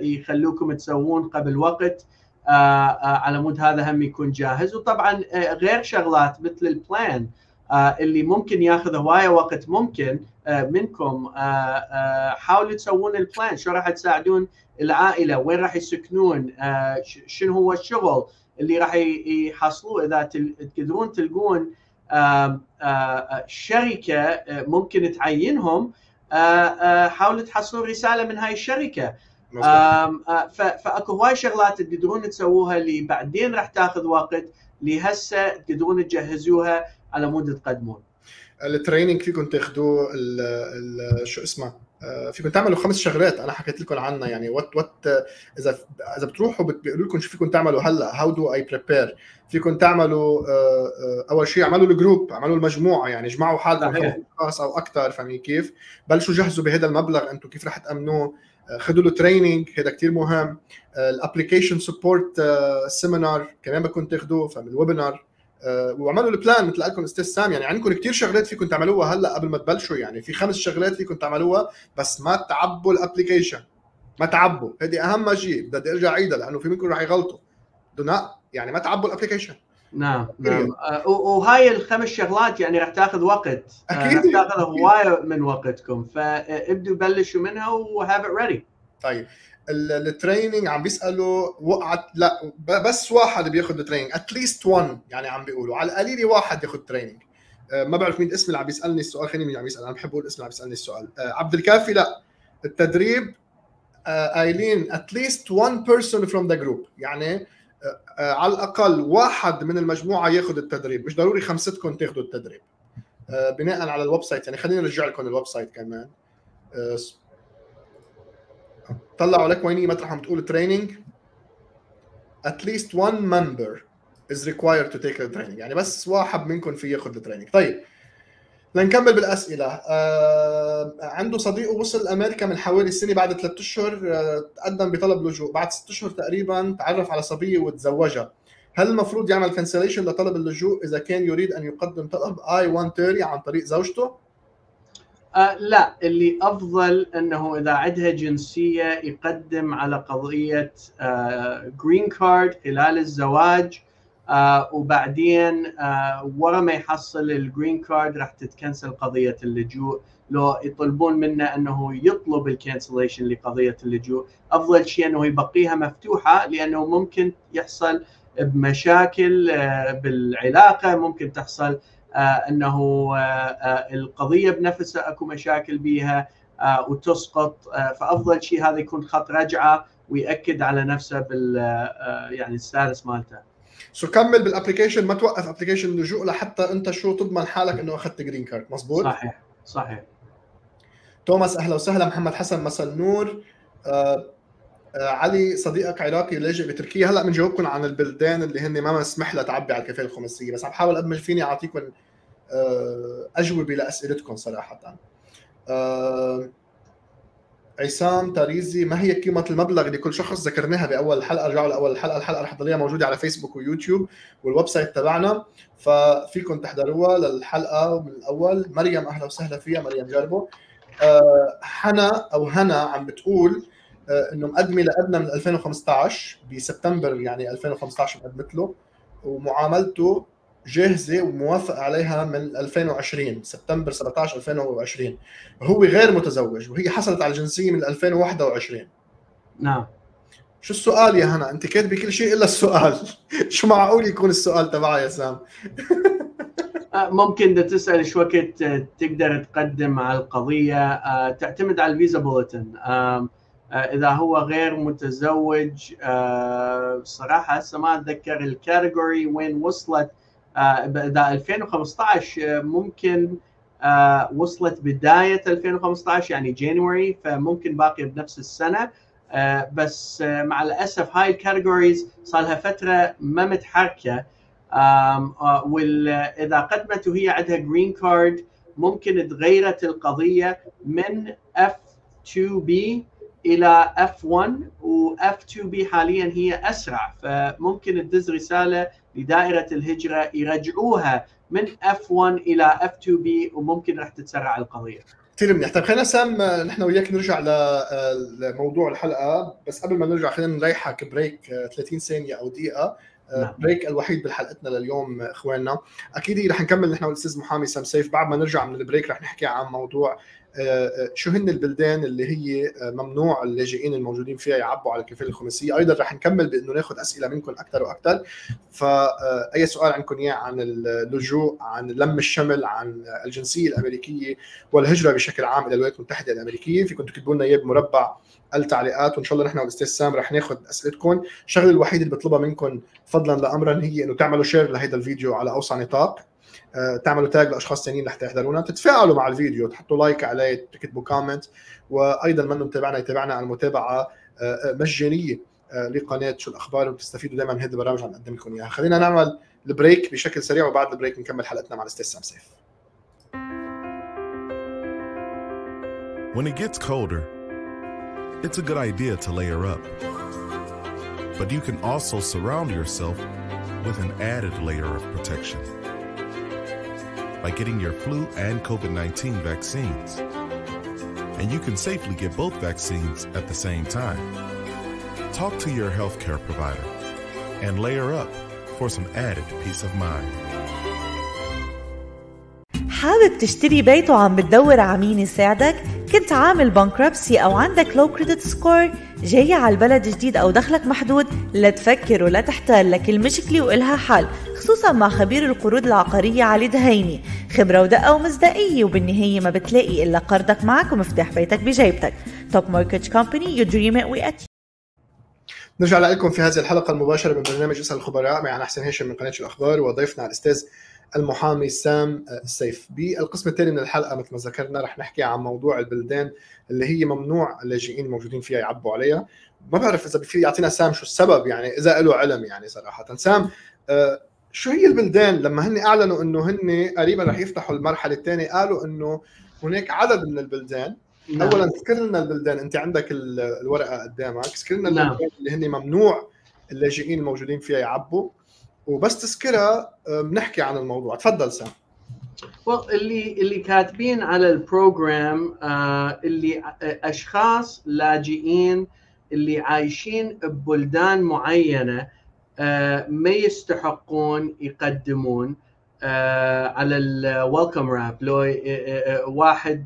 يخلوكم تسوون قبل وقت آه، على مود هذا هم يكون جاهز. وطبعا غير شغلات مثل ال plan اللي ممكن ياخذ هواية وقت ممكن منكم. حاولوا تسوون ال plan شو راح تساعدون العائلة؟ وين راح يسكنون؟ آه، شنو هو الشغل اللي راح يحصلوه؟ إذا تقدرون تلقون شركة ممكن تعينهم. حاولوا تحصلون رسالة من هاي الشركة. فاكو هواي شغلات تقدرون تسووها اللي بعدين راح تاخذ وقت. لهسه تقدرون تجهزوها على مود تقدمون. ال training فيكم تاخذوه شو اسمه آه، فيكم تعملوا خمس شغلات. أنا حكيت لكم عنها يعني. what what إذا إذا بتروحوا بيقولوا لكم شو فيكم تعملوا هلأ. how do I prepare فيكم تعملوا آه، آه، أول شيء اعملوا ال group اعملوا المجموعة يعني. اجمعوا حالكم اشخاص أو أكثر فاهمين كيف؟ بلشوا جهزوا بهذا المبلغ أنتم كيف رح تأمنوه. خذوا له training هذا كثير مهم. ال application support seminar كمان بدكم تاخذوه فمن ال webinar آه، وعملوا ال plan مثل لكم أستاذ سام يعني عندكم كثير شغلات فيكم تعملوها هلا قبل ما تبلشوا. يعني في خمس شغلات فيكم تعملوها بس ما تعبوا ال application ما تعبوا. هذه أهم شيء. بدي أرجع عيدها لأنه في منكم رح يغلطوا. don't يعني ما تعبوا ال application نعم نعم. آه، وهاي الخمس شغلات يعني راح تاخذ وقت. أكيد. راح تاخذ هوايه من وقتكم. فابدوا بلشوا منها و have it ready طيب. ال training عم بيسألوا وقعت لا بس واحد بياخذ ال training at least 1 يعني عم بيقولوا. على القليله واحد ياخذ training آه، ما بعرف مين الاسم اللي عم بيسألني السؤال خليني مين عم يسأل أنا بحب أقول الاسم اللي عم بيسألني السؤال. آه، عبد الكافي لا. التدريب قايلين at least 1 person from the group يعني آه، على الأقل واحد من المجموعة ياخذ التدريب. مش ضروري خمستكم تاخذوا التدريب. بناء على ال website يعني خلينا نرجع لكم ال website كمان. طلعوا لك ويني مطرح عم تقول training at least one member is required to take the training. يعني بس واحد منكم في ياخذ ال training طيب لنكمل بالأسئلة. آه عنده صديقه وصل أمريكا من حوالي سنة بعد ثلاث أشهر آه تقدم بطلب لجوء. بعد ست أشهر تقريبا تعرف على صبية وتزوجها. هل المفروض يعمل cancellation لطلب اللجوء إذا كان يريد أن يقدم طلب؟ I 130 عن طريق زوجته. آه لا اللي أفضل أنه إذا عندها جنسية يقدم على قضية green آه card خلال الزواج آه وبعدين آه ورا ما يحصل ال green card راح تتكنسل قضية اللجوء. لو يطلبون منه أنه يطلب ال cancellation لقضية اللجوء. أفضل شيء أنه يبقيها مفتوحة لأنه ممكن يحصل بمشاكل آه بالعلاقة ممكن تحصل إنه آه، آه، القضية بنفسها أكو مشاكل بيها وتسقط. فأفضل شيء هذا يكون خط رجعة ويأكد على نفسه بال يعني السادس مالته. so كمل بال application ما توقف application اللجوء لحتى أنت شو تضمن حالك إنه أخذت green card مزبوط صحيح صحيح. توماس أهلا وسهلا. محمد حسن مساء النور. آه آه علي صديق عراقي لاجئ بتركيا هلأ بنجاوبكم عن البلدان اللي هن ما مسمح لها تعبي على الكفاله الخماسية؟ بس عم بحاول قد ما فيني أعطيكم آه، أجوبة لاسئلتكم صراحة. آه، عصام تاريزي ما هي قيمة المبلغ لكل شخص ذكرناها بأول الحلقة رجعوا لأول الحلقة الحلقة رح تضليها موجودة على فيسبوك ويوتيوب وال website تبعنا. ففيكم تحضروها للحلقة من الأول. مريم أهلا وسهلا فيها مريم جربو. أه حنا أو هنا عم بتقول أه إنه مقدمة لأبنها من 2015 بسبتمبر يعني 2015 قدمت له ومعاملته جاهزة وموافق عليها من 2020 سبتمبر 17 2020 هو غير متزوج وهي حصلت على الجنسية من 2021 نعم. شو السؤال يا هنا؟ أنت كاتبة كل شيء إلا السؤال. شو معقول يكون السؤال تبعها يا سام؟ آه، ممكن تسأل شو وقت آه، تقدر تقدم على القضية. آه، تعتمد على الفيزا بولتن إذا هو غير متزوج صراحة هسه ما أتذكر ال category وين وصلت. إذا 2015 ممكن آه، وصلت بداية 2015 يعني January فممكن باقي بنفس السنة. آه، بس آه، مع الأسف هاي ال categories صار لها فترة ما متحركة. واذا قدمت وهي عندها green card ممكن تغيرت القضية من F2B إلى F1 و F2B حاليا هي أسرع فممكن تدز رسالة لدائرة الهجرة يرجعوها من F1 إلى F2B وممكن راح تتسرع القضية. كثير منيح، طيب خلينا سام نحن وياك نرجع لموضوع الحلقة بس قبل ما نرجع خلينا نريحك break 30 ثانية أو دقيقة نعم. break الوحيد بحلقتنا لليوم إخواننا أكيد رح نكمل نحن والاستاذ محامي سام سيف بعد ما نرجع من ال break رح نحكي عن موضوع شو هن البلدان اللي هي ممنوع اللاجئين الموجودين فيها يعبوا على الكفاله الخماسية؟ أيضا رح نكمل بإنه ناخذ أسئلة منكم أكثر وأكثر فاي سؤال عندكم إياه عن اللجوء عن لم الشمل عن الجنسية الأمريكية والهجرة بشكل عام إلى الولايات المتحدة الأمريكية فيكم تكتبوا لنا إياه بمربع التعليقات وإن شاء الله نحن والاستاذ سام رح ناخذ أسئلتكم. الشغلة الوحيدة اللي بطلبها منكم فضلا لا أمرا هي إنه تعملوا share لهذا الفيديو على أوسع نطاق. آه، تعملوا tag لأشخاص ثانيين رح تحضرونا تتفاعلوا مع الفيديو تحطوا like عليه تكتبوا comment وأيضا من متابعنا يتابعنا على المتابعة آه، آه، مجانية لقناة شو الأخبار وبتستفيدوا دائما من هذه البرامج عم نقدم لكم إياها خلينا نعمل ال break بشكل سريع وبعد ال break نكمل حلقتنا مع الأستاذ سام سيف When it gets colder, it's a good idea to layer up. But you can also surround yourself with an added layer of protection. By getting your flu and COVID 19 vaccines. and you can safely get both vaccines at the same time. Talk to your healthcare provider and layer up for some added peace of mind. حابب تشتري بيت وعم بتدور على مين يساعدك؟ كنت عامل بانكربسي أو عندك لو كريدت سكور؟ جاي على البلد جديد أو دخلك محدود؟ لا تفكر ولا تحتار لك المشكلة وإلها حل خصوصا مع خبير القروض العقارية علي دهيني خبرة ودقة ومصداقية وبالنهاية ما بتلاقي إلا قرضك معك ومفتاح بيتك بجيبتك. Top Mortgage Company you dream it we نرجع لكم في هذه الحلقة المباشرة من برنامج اسأل الخبراء معي أنا حسين هاشم من قناة الأخبار وضيفنا الأستاذ المحامي سام السيف بالقسم الثاني من الحلقة مثل ما ذكرنا رح نحكي عن موضوع البلدان اللي هي ممنوع اللاجئين الموجودين فيها يعبوا عليها. ما بعرف إذا في يعطينا سام شو السبب يعني إذا له علم يعني صراحة. سام آه، شو هي البلدان لما هن أعلنوا إنه هن قريبا رح يفتحوا المرحلة الثانية قالوا إنه هناك عدد من البلدان. نعم. اولا اذكر لنا البلدان أنت عندك الورقة قدامك. اذكر لنا نعم. البلدان اللي هن ممنوع اللاجئين الموجودين فيها يعبوا. وبس تذكرها آه، بنحكي عن الموضوع. تفضل سام. Well, اللي اللي كاتبين على ال program آه اللي آه، أشخاص لاجئين اللي عايشين ببلدان معينة ما يستحقون يقدمون آه على ال Welcome Corps لو آه، آه، واحد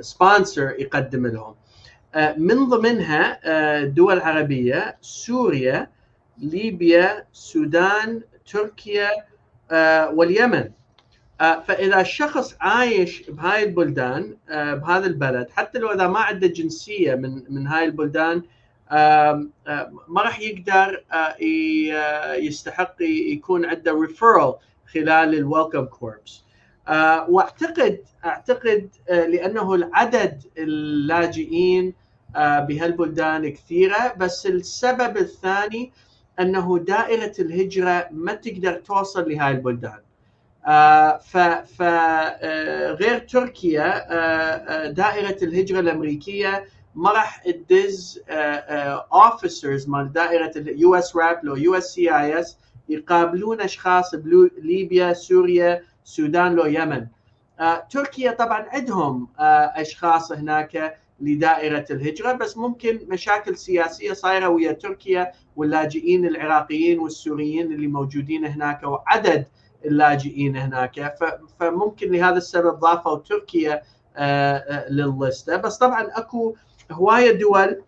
sponsor يقدم لهم. من ضمنها دول عربية سوريا ليبيا السودان تركيا واليمن. فإذا الشخص عايش بهاي البلدان بهذا البلد حتى لو إذا ما عنده جنسية من من هاي البلدان ما راح يقدر يستحق يكون عنده referral خلال ال Welcome Corps وأعتقد أعتقد لأنه العدد اللاجئين بهالبلدان كثيرة بس السبب الثاني أنه دائرة الهجرة ما تقدر توصل لهاي البلدان. فغير تركيا دائرة الهجرة الأمريكية ما راح تدز officers مال دائرة ال USRAP لو يو اس سي اي اس يقابلون أشخاص بليبيا سوريا السودان لو يمن. آه، تركيا طبعا عندهم آه، أشخاص هناك لدائرة الهجرة بس ممكن مشاكل سياسية صايرة ويا تركيا واللاجئين العراقيين والسوريين اللي موجودين هناك وعدد اللاجئين هناك. فممكن لهذا السبب ضافوا تركيا آه، لل list بس طبعا أكو هواية دول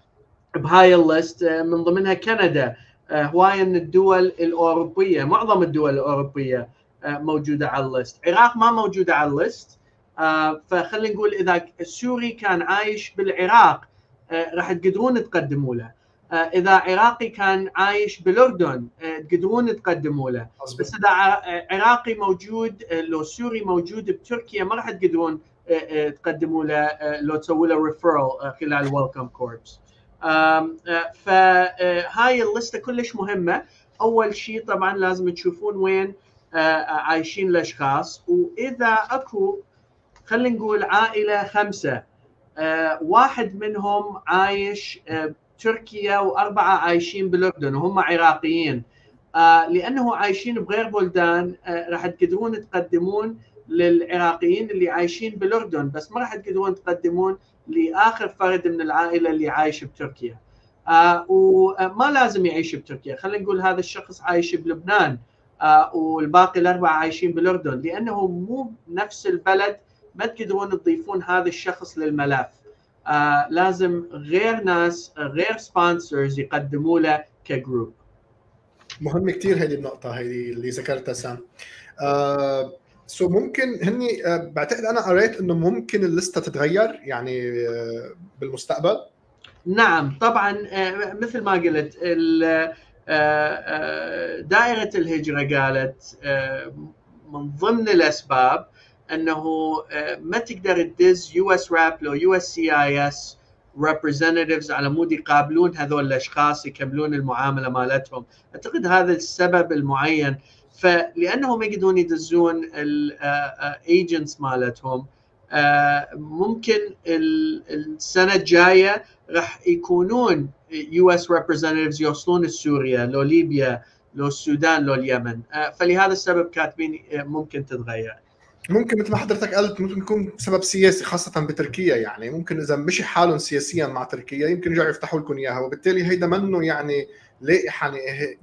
بهاي ال list من ضمنها كندا. آه، هواية من الدول الأوروبية معظم الدول الأوروبية آه، موجودة على ال list. العراق ما موجودة على ال list. آه، فخلينا نقول إذا السوري كان عايش بالعراق راح تقدرون تقدموا له. إذا عراقي كان عايش بالأردن تقدرون تقدموا له. بس إذا عراقي موجود لو سوري موجود بتركيا ما راح تقدرون تقدموا له لو تسووا له referral خلال ويلكم كوربس آه، فهاي الليسته كلش مهمة. أول شيء طبعا لازم تشوفون وين آه، عايشين الأشخاص. وإذا أكو خلينا نقول عائلة خمسة آه، واحد منهم عايش بتركيا وأربعة عايشين بالاردن وهم عراقيين. لأنه عايشين بغير بلدان راح تقدرون تقدمون للعراقيين اللي عايشين بالاردن بس ما راح تقدرون تقدمون لآخر فرد من العائلة اللي عايش بتركيا. آه وما لازم يعيش بتركيا. خلينا نقول هذا الشخص عايش بلبنان آه والباقي الأربعة عايشين بالاردن لأنه مو نفس البلد ما تقدرون تضيفون هذا الشخص للملف. آه لازم غير ناس غير sponsors يقدموا له ك group. مهم كثير هذه النقطة هذه اللي ذكرتها سام. آه so ممكن هني آه، بعتقد أنا قريت إنه ممكن الليسته تتغير يعني آه، بالمستقبل. نعم طبعا آه، مثل ما قلت دائرة الهجرة قالت من ضمن الأسباب أنه ما تقدر تدز يو اس راب لو يو اس سي اي اس representatives على مود يقابلون هذول الأشخاص يكملون المعاملة مالتهم. أعتقد هذا السبب المعين. فلأنهم يقدرون يدزون ال agents آه، مالتهم آه، ممكن السنة الجاية راح يكونون US representatives يوصلون لسوريا لو ليبيا لو السودان لو اليمن. آه، فلهذا السبب كاتبين ممكن تتغير. ممكن مثل ما حضرتك قلت ممكن يكون سبب سياسي خاصة بتركيا يعني. ممكن إذا مشي حالهم سياسيا مع تركيا يمكن يرجعوا يفتحوا لكم إياها. وبالتالي هيدا منه يعني لائحة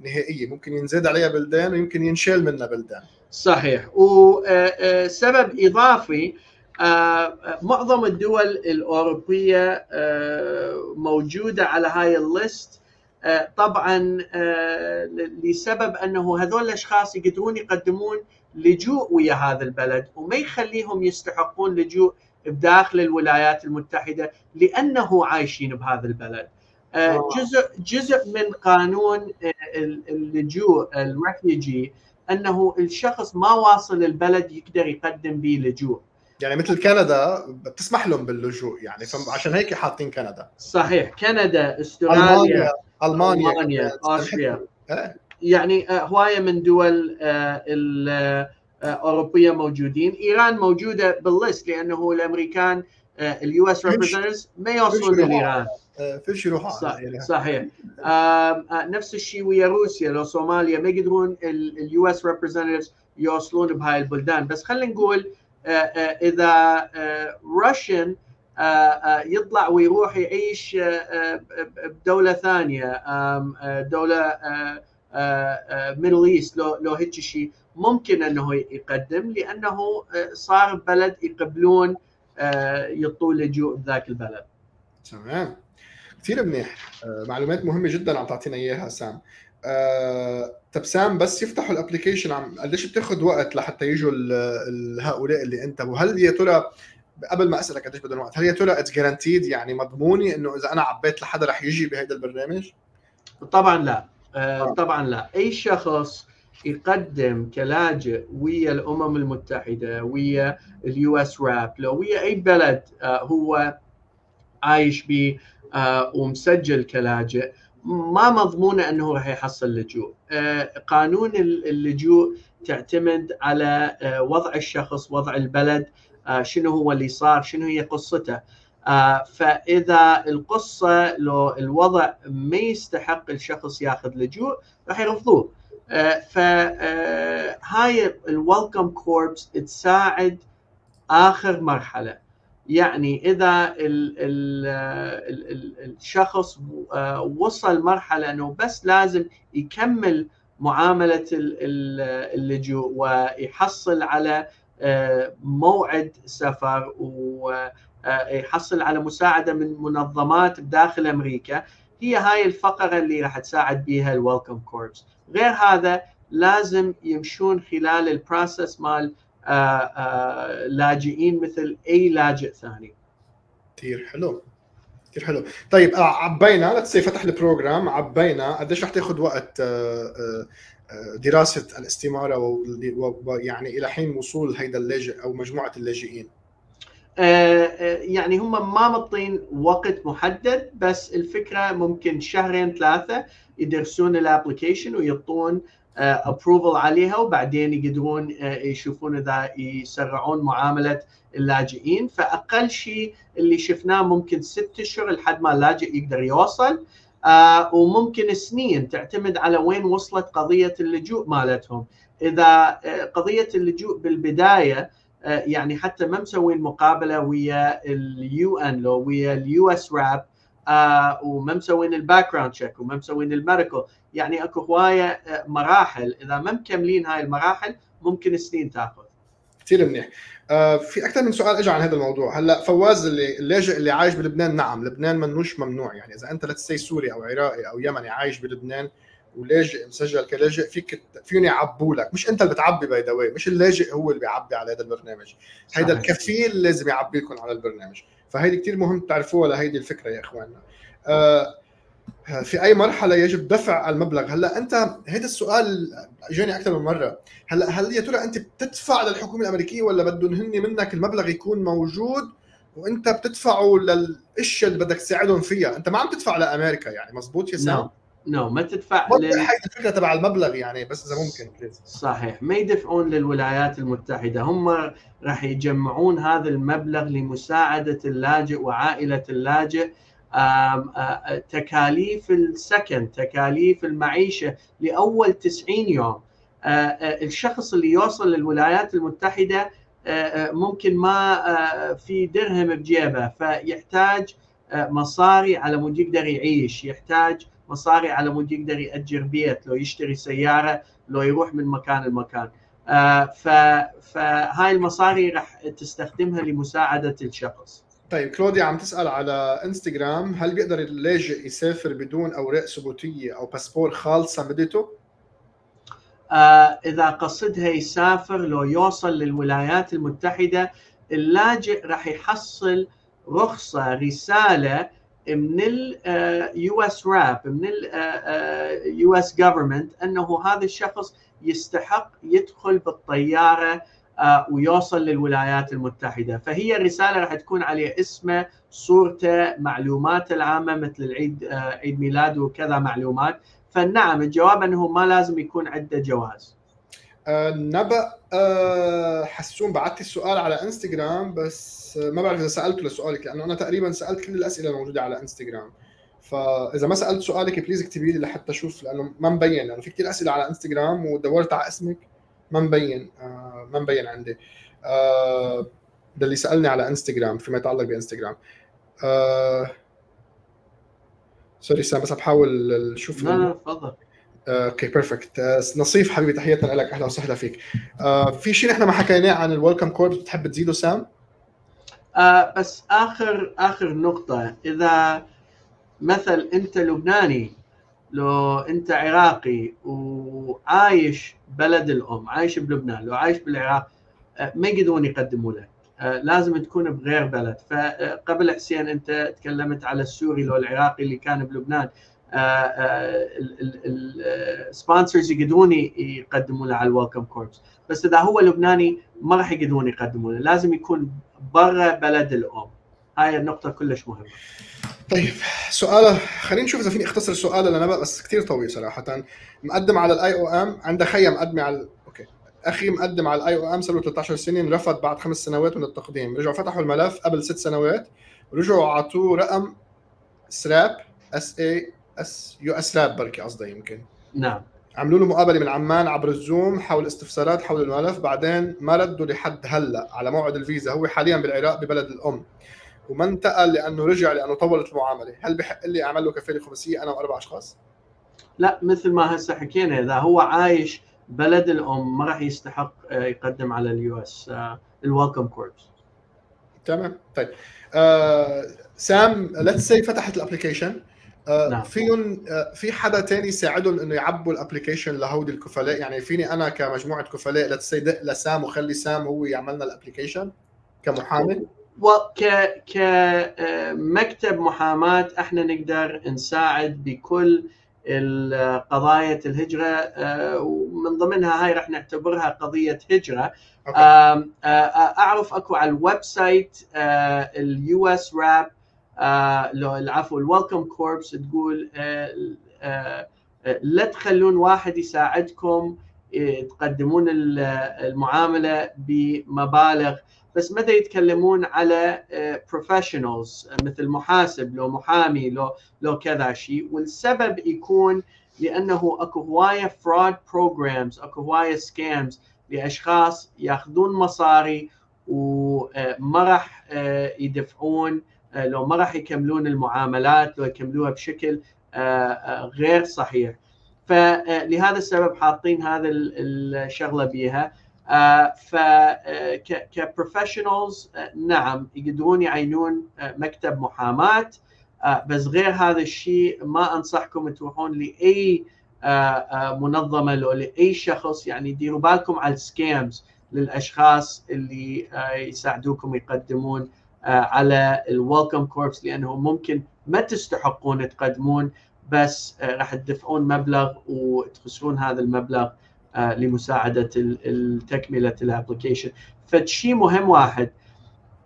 نهائية. ممكن ينزاد عليها بلدان ويمكن ينشال منها بلدان. صحيح. وسبب إضافي معظم الدول الأوروبية موجودة على هاي الليست. طبعا لسبب أنه هذول الأشخاص يقدرون يقدمون لجوء ويا هذا البلد وما يخليهم يستحقون لجوء بداخل الولايات المتحدة لأنه عايشين بهذا البلد. آه، جزء جزء من قانون آه، اللجوء الرفيجي أنه الشخص ما واصل البلد يقدر يقدم به لجوء. يعني مثل كندا بتسمح لهم باللجوء يعني عشان هيك حاطين كندا. صحيح كندا أستراليا ألمانيا ألمانيا استراليا يعني آه، هواية من دول آه، الاوروبيه آه، موجودين. إيران موجودة بال list لأنه الأمريكان ال US representatives ما يوصلون لايران فيش يروحوا صحيح, صحيح. نفس الشيء ويا روسيا. لو صوماليا ما يقدرون ال US representatives يوصلون بهاي البلدان. بس خلينا نقول إذا روشن يطلع ويروح يعيش بدولة ثانية دولة Middle East لو لو هيك شيء ممكن إنه يقدم لأنه آه، صار بلد يقبلون آه، يعطوا لجوء بذاك البلد. تمام. كثير منيح. آه، معلومات مهمة جدا عم تعطينا إياها سام. طب سام بس يفتحوا ال application عم قديش بتاخذ وقت لحتى يجوا هؤلاء اللي انتبهوا؟ هل يا ترى قبل ما أسألك قديش بدهم وقت هل يا ترى it's guaranteed يعني مضموني إنه إذا أنا عبيت لحدا رح يجي بهذا البرنامج؟ طبعا لا آه، آه. طبعا لا أي شخص يقدم كلاجئ ويا الأمم المتحدة ويا ال US RAP لو ويا أي بلد آه، هو عايش به ومسجل كلاجئ ما مضمونه إنه راح يحصل لجوء قانون اللجوء تعتمد على وضع الشخص وضع البلد شنو هو اللي صار شنو هي قصته؟ آه، فإذا القصة لو الوضع ما يستحق الشخص ياخذ لجوء راح يرفضوه. آه، فهاي الويلكم كوربس تساعد آخر مرحلة. يعني إذا ال ال ال الشخص آه، وصل مرحلة إنه بس لازم يكمل معاملة اللجوء ويحصل على موعد سفر و آه، يحصل على مساعدة من منظمات داخل أمريكا. هي هاي الفقرة اللي راح تساعد بها الويلكم كوربس غير هذا لازم يمشون خلال ال process مال آه، آه، لاجئين مثل أي لاجئ ثاني. كثير حلو. كثير حلو. طيب عبينا let's say فتح ال program عبينا قديش رح تاخذ وقت دراسة الاستمارة ويعني إلى حين وصول هيدا اللاجئ أو مجموعة اللاجئين. آه، آه، يعني هم ما مطين وقت محدد بس الفكرة ممكن شهرين ثلاثة يدرسون ال application ويعطون approval آه، عليها وبعدين يقدرون يشوفون إذا يسرعون معاملة اللاجئين. فأقل شيء اللي شفناه ممكن ست أشهر لحد ما اللاجئ يقدر يوصل. وممكن سنين تعتمد على وين وصلت قضية اللجوء مالتهم. إذا قضية اللجوء بالبداية آه، يعني حتى ما مسوين مقابلة ويا ال UN لو ويا ال US RAP وما مسوين ال background check وما مسوين ال medical يعني أكو هواية آه، مراحل. إذا ما مكملين هاي المراحل ممكن سنين تاخذ. كثير منيح. آه في أكثر من سؤال اجى عن هذا الموضوع. هلأ فواز اللي اللاجئ اللي عايش بلبنان نعم لبنان منوش ممنوع. يعني إذا أنت let's say سوري أو عراقي أو يمني عايش بلبنان ولاجئ مسجل كلاجئ فيك فيهم يعبوا لك. مش أنت اللي بتعبي by the مش اللاجئ هو اللي بيعبي على هذا البرنامج. هيدا الكفيل لازم يعبي لكم على البرنامج. فهيدي كثير مهم تعرفوها لهيدي الفكرة يا إخواننا. آه في أي مرحلة يجب دفع المبلغ؟ هلأ أنت هذا السؤال اجاني أكثر من مرة. هلأ هل يا ترى أنت بتدفع للحكومة الأمريكية ولا بدهم هن منك المبلغ يكون موجود وأنت بتدفعه للإشياء اللي بدك تساعدهم فيها؟ أنت ما عم تدفع لأمريكا يعني مزبوط يا سام no ما تدفع لل... الفكرة تبع المبلغ يعني بس إذا ممكن please. صحيح. ما يدفعون للولايات المتحدة. هم راح يجمعون هذا المبلغ لمساعدة اللاجئ وعائلة اللاجئ تكاليف السكن تكاليف المعيشة لأول 90 يوم. الشخص اللي يوصل للولايات المتحدة ممكن ما في درهم بجيبه فيحتاج مصاري على مود يقدر يعيش يحتاج مصاري على مود يقدر يأجر بيت لو يشتري سيارة لو يروح من مكان لمكان. فهاي المصاري راح تستخدمها لمساعدة الشخص. طيب كلوديا عم تسأل على إنستغرام هل بيقدر اللاجئ يسافر بدون أوراق ثبوتية أو باسبور خالصه مدته؟ آه إذا قصدها يسافر لو يوصل للولايات المتحدة اللاجئ راح يحصل رخصة رسالة من ال USRAP من ال US government إنه هذا الشخص يستحق يدخل بالطيارة آه، ويوصل للولايات المتحدة. فهي الرسالة راح تكون عليه اسمه صورته معلوماته العامة مثل العيد آه، عيد ميلاده وكذا معلومات. فنعم الجواب إنه ما لازم يكون عنده جواز. أه نبأ حسون بعثت السؤال على إنستغرام بس ما بعرف إذا سألته لسؤالك لأنه أنا تقريبا سألت كل الأسئلة الموجودة على إنستغرام. فإذا ما سألت سؤالك please اكتبي لي لحتى أشوف لأنه ما مبين لأنه في كثير أسئلة على إنستغرام ودورت على اسمك. ما مبين آه ما مبين عندي. آه ده اللي سألني على انستغرام فيما يتعلق بانستغرام آه sorry سام بس بحاول أشوف لا لا تفضل. okay perfect نصيف حبيبي تحياتنا لك. أهلا وسهلا فيك. في شيء نحن ما حكيناه عن ال Welcome Corps بتحب تزيده سام؟ بس آخر آخر نقطة. إذا مثل أنت لبناني لو انت عراقي وعايش بلد الأم عايش بلبنان لو عايش بالعراق آه، ما يقدرون يقدموا لك. آه، لازم تكون بغير بلد. فقبل هسه انت تكلمت على السوري لو العراقي اللي كان بلبنان. ال sponsors يقدرون يقدموا له على ال Welcome Corps بس إذا هو لبناني ما راح يقدرون يقدموا له. لازم يكون برا بلد الأم. هاي النقطة كلش مهمة. طيب سؤال خلينا نشوف إذا فيني أختصر السؤال لنا بس كثير طويل صراحة. مقدم على ال IOM عنده خيه مقدمة على okay. أخي مقدم على ال IOM صار له 13 سنة انرفض بعد خمس سنوات من التقديم. رجعوا فتحوا الملف قبل ست سنوات. ورجعوا أعطوه رقم سراب S A S USRAP بركي قصدي يمكن. نعم. عملوا له مقابلة من عمان عبر ال Zoom حول استفسارات حول الملف بعدين ما ردوا لحد هلأ على موعد الفيزا. هو حاليا بالعراق ببلد الأم. وما انتقل لأنه رجع لأنه طولت المعاملة. هل بيحق لي اعمل له كفاله خماسيه أنا وأربع أشخاص؟ لا مثل ما هسه حكينا إذا هو عايش بلد الأم ما راح يستحق آه، يقدم على ال US ال Welcome Corps تمام. طيب آه سام let's see فتحت ال application آه نعم. فيهم آه في حدا تاني يساعدهم إنه يعبوا ال application لهودي الكفلاء؟ يعني فيني أنا كمجموعة كفلاء let's see دق لسام وخلي سام هو يعمل لنا ال application كمحامي ك كمكتب محاماة إحنا نقدر نساعد بكل قضايا الهجرة آه، ومن ضمنها هاي راح نعتبرها قضية هجرة. آه، أعرف أكو على ال website ال USRAP العفو ال Welcome Corps تقول آه، لا تخلون واحد يساعدكم تقدمون المعاملة بمبالغ. بس متى يتكلمون على professionals آه، مثل محاسب لو محامي لو لو كذا شيء. والسبب يكون لأنه أكو هواية fraud programs أكو هواية scams لأشخاص يأخذون مصاري وما راح آه، يدفعون آه، لو ما راح يكملون المعاملات لو يكملوها بشكل غير صحيح. فلهذا السبب حاطين هذا الشغله بيها. آه، ف كبروفيشنالز آه، نعم يقدرون يعينون آه، مكتب محاماة بس غير هذا الشيء ما أنصحكم تروحون لأي منظمة لو لأي شخص يعني ديروا بالكم على ال scams للأشخاص اللي يساعدوكم يقدمون على ال Welcome Corps لأنه ممكن ما تستحقون تقدمون بس راح تدفعون مبلغ وتخسرون هذا المبلغ. آه، لمساعدة تكملة ال application فشيء مهم واحد.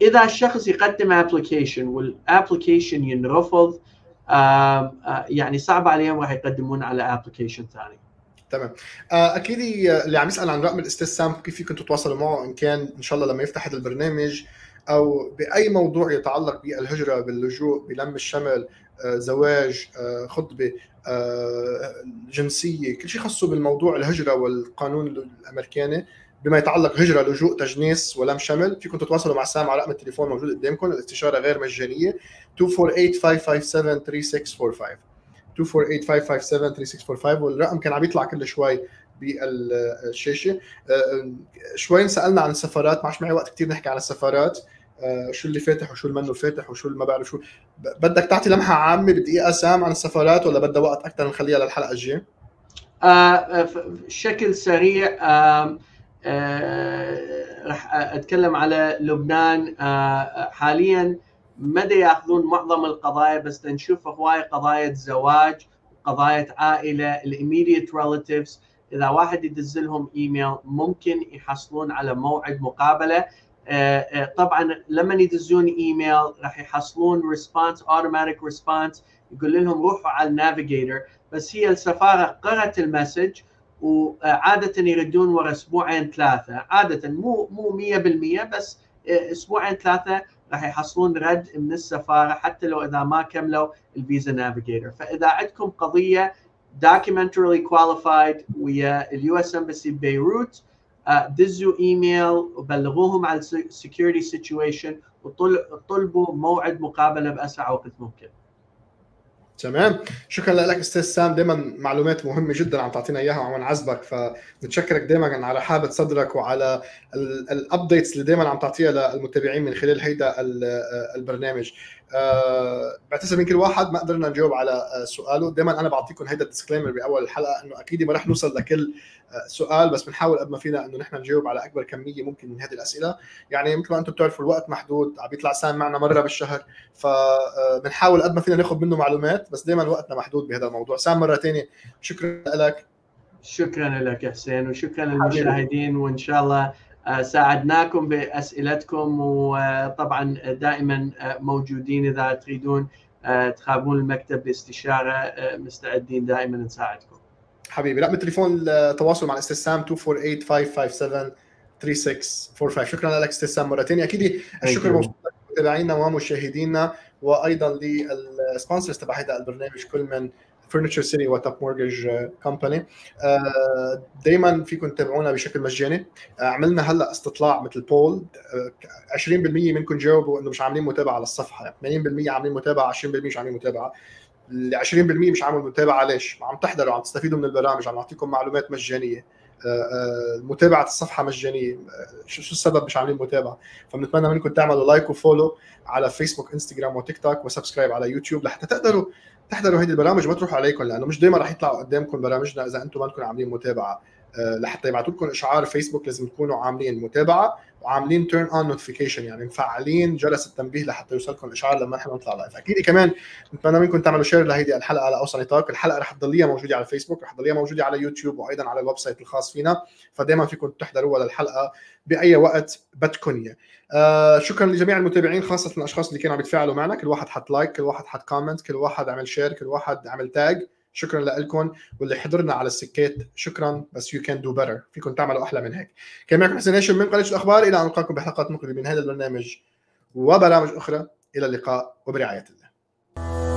إذا الشخص يقدم application وال application ينرفض آه، يعني صعب عليهم راح يقدمون على ابلكيشن ثاني. تمام. آه، أكيد اللي عم يسأل عن رقم الاستاذ سام كيف فيكم تتواصلوا معه إن كان إن شاء الله لما يفتح البرنامج أو بأي موضوع يتعلق بالهجرة باللجوء بلم الشمل زواج خطبة آه، جنسية كل شيء خاصه بالموضوع الهجرة والقانون الأمريكاني. بما يتعلق هجرة لجوء تجنيس ولم شمل فيكم تتواصلوا مع سام على رقم التليفون موجود قدامكم الاستشارة غير مجانية. 248-557-3645 248-557-3645 والرقم كان عم يطلع كل شوي بالشاشة. آه، شوي سألنا عن السفارات ما عادش معي وقت كثير نحكي عن السفارات. آه، شو اللي فاتح وشو اللي منه فاتح وشو اللي ما بعرف شو. بدك تعطي لمحة عامة بدقيقة سام عن السفارات ولا بدها وقت أكثر نخليها للحلقة الجاية؟ آه بشكل سريع آه آه راح أتكلم على لبنان. آه حاليا مدى ياخذون معظم القضايا بس نشوف هواي قضايا زواج قضايا عائلة ال immediate relatives إذا واحد يدز لهم ايميل ممكن يحصلون على موعد مقابلة. آه، آه، طبعا لما يدزون إيميل راح يحصلون response automatic response يقول لهم روحوا على ال navigator. بس هي السفارة قرأت ال message وعادة يردون ورا أسبوعين ثلاثة. عادة مو مو 100% بس آه، أسبوعين ثلاثة راح يحصلون رد من السفارة حتى لو إذا ما كملوا ال visa navigator. فإذا عندكم قضية documentarily qualified ويا ال US embassy ببيروت دزوا إيميل وبلغوهم على ال security situation وطلبوا موعد مقابلة بأسرع وقت ممكن. تمام. شكرا لك أستاذ سام. دائما معلومات مهمة جدا عم تعطينا إياها وعم نعذبك فنتشكرك دائما على رحابة صدرك وعلى ال updates اللي دائما عم تعطيها للمتابعين من خلال هيدا البرنامج. أه بعتذر من كل واحد ما قدرنا نجاوب على سؤاله. دائما أنا بعطيكم هيدا ال disclaimer بأول الحلقة إنه أكيد ما رح نوصل لكل سؤال بس بنحاول قد ما فينا إنه نحن نجاوب على أكبر كمية ممكن من هذه الأسئلة. يعني مثل ما أنتم بتعرفوا الوقت محدود عم بيطلع سام معنا مرة بالشهر فبنحاول قد ما فينا ناخذ منه معلومات بس دائما وقتنا محدود بهذا الموضوع. سام مرة ثانية شكرا لك. شكرا لك حسين وشكرا للمشاهدين وإن شاء الله آه، ساعدناكم بأسئلتكم وطبعا دائما آه، موجودين إذا تريدون آه، تخابون المكتب لاستشاره مستعدين دائما نساعدكم. حبيبي رقم التليفون التواصل مع الاستاذ سام 248 557 3645 شكرا لك أستاذ سام مرة ثانية أكيد الشكر موصول لمتابعينا ومشاهدينا وأيضا لل sponsors تبع هذا البرنامج كل من Furniture City و Top Mortgage Company دائما فيكم تتابعونا بشكل مجاني آه، عملنا هلأ استطلاع مثل poll 20% منكم جاوبوا إنه مش عاملين متابعة على الصفحه 80% عاملين متابعة 20% مش عاملين متابعة. ال 20% مش عامل متابعة ليش؟ عم تحضروا عم تستفيدوا من البرامج عم نعطيكم معلومات مجانيه متابعة الصفحة مجانية. شو شو السبب مش عاملين متابعة؟ فبنتمنى منكم تعملوا like و follow على فيسبوك انستغرام وتيك توك و subscribe على يوتيوب لحتى تقدروا تحضروا هذه البرامج. ما تروحوا عليكم لأنه مش دائما رح يطلعوا قدامكم برامجنا إذا أنتم ما عاملين متابعة. آه، لحتى يبعثوا لكم إشعار فيسبوك لازم تكونوا عاملين متابعة. وعاملين turn on notification يعني مفعلين جرس التنبيه لحتى يوصلكم الإشعار لما نحن نطلع live أكيد كمان نتمنى منكم تعملوا share لهيدي الحلقة على اوسع نطاق الحلقة رح تضليها موجودة على فيسبوك رح تضليها موجودة على يوتيوب وأيضا على ال website الخاص فينا. فدائما فيكم تحضروها للحلقه بأي وقت بدكم إياه. آه شكرا لجميع المتابعين خاصة الأشخاص اللي كانوا عم يتفاعلوا معنا. كل واحد حط like كل واحد حط comment كل واحد عمل share كل واحد عمل tag شكرا لكم واللي حضرنا على السكات شكرا. بس you can do better فيكم تعملوا أحلى من هيك. كان معكم حسين هاشم من قناه الأخبار. إلى أن نلقاكم بحلقات مقبله من هذا البرنامج وبرامج أخرى. إلى اللقاء وبرعاية الله.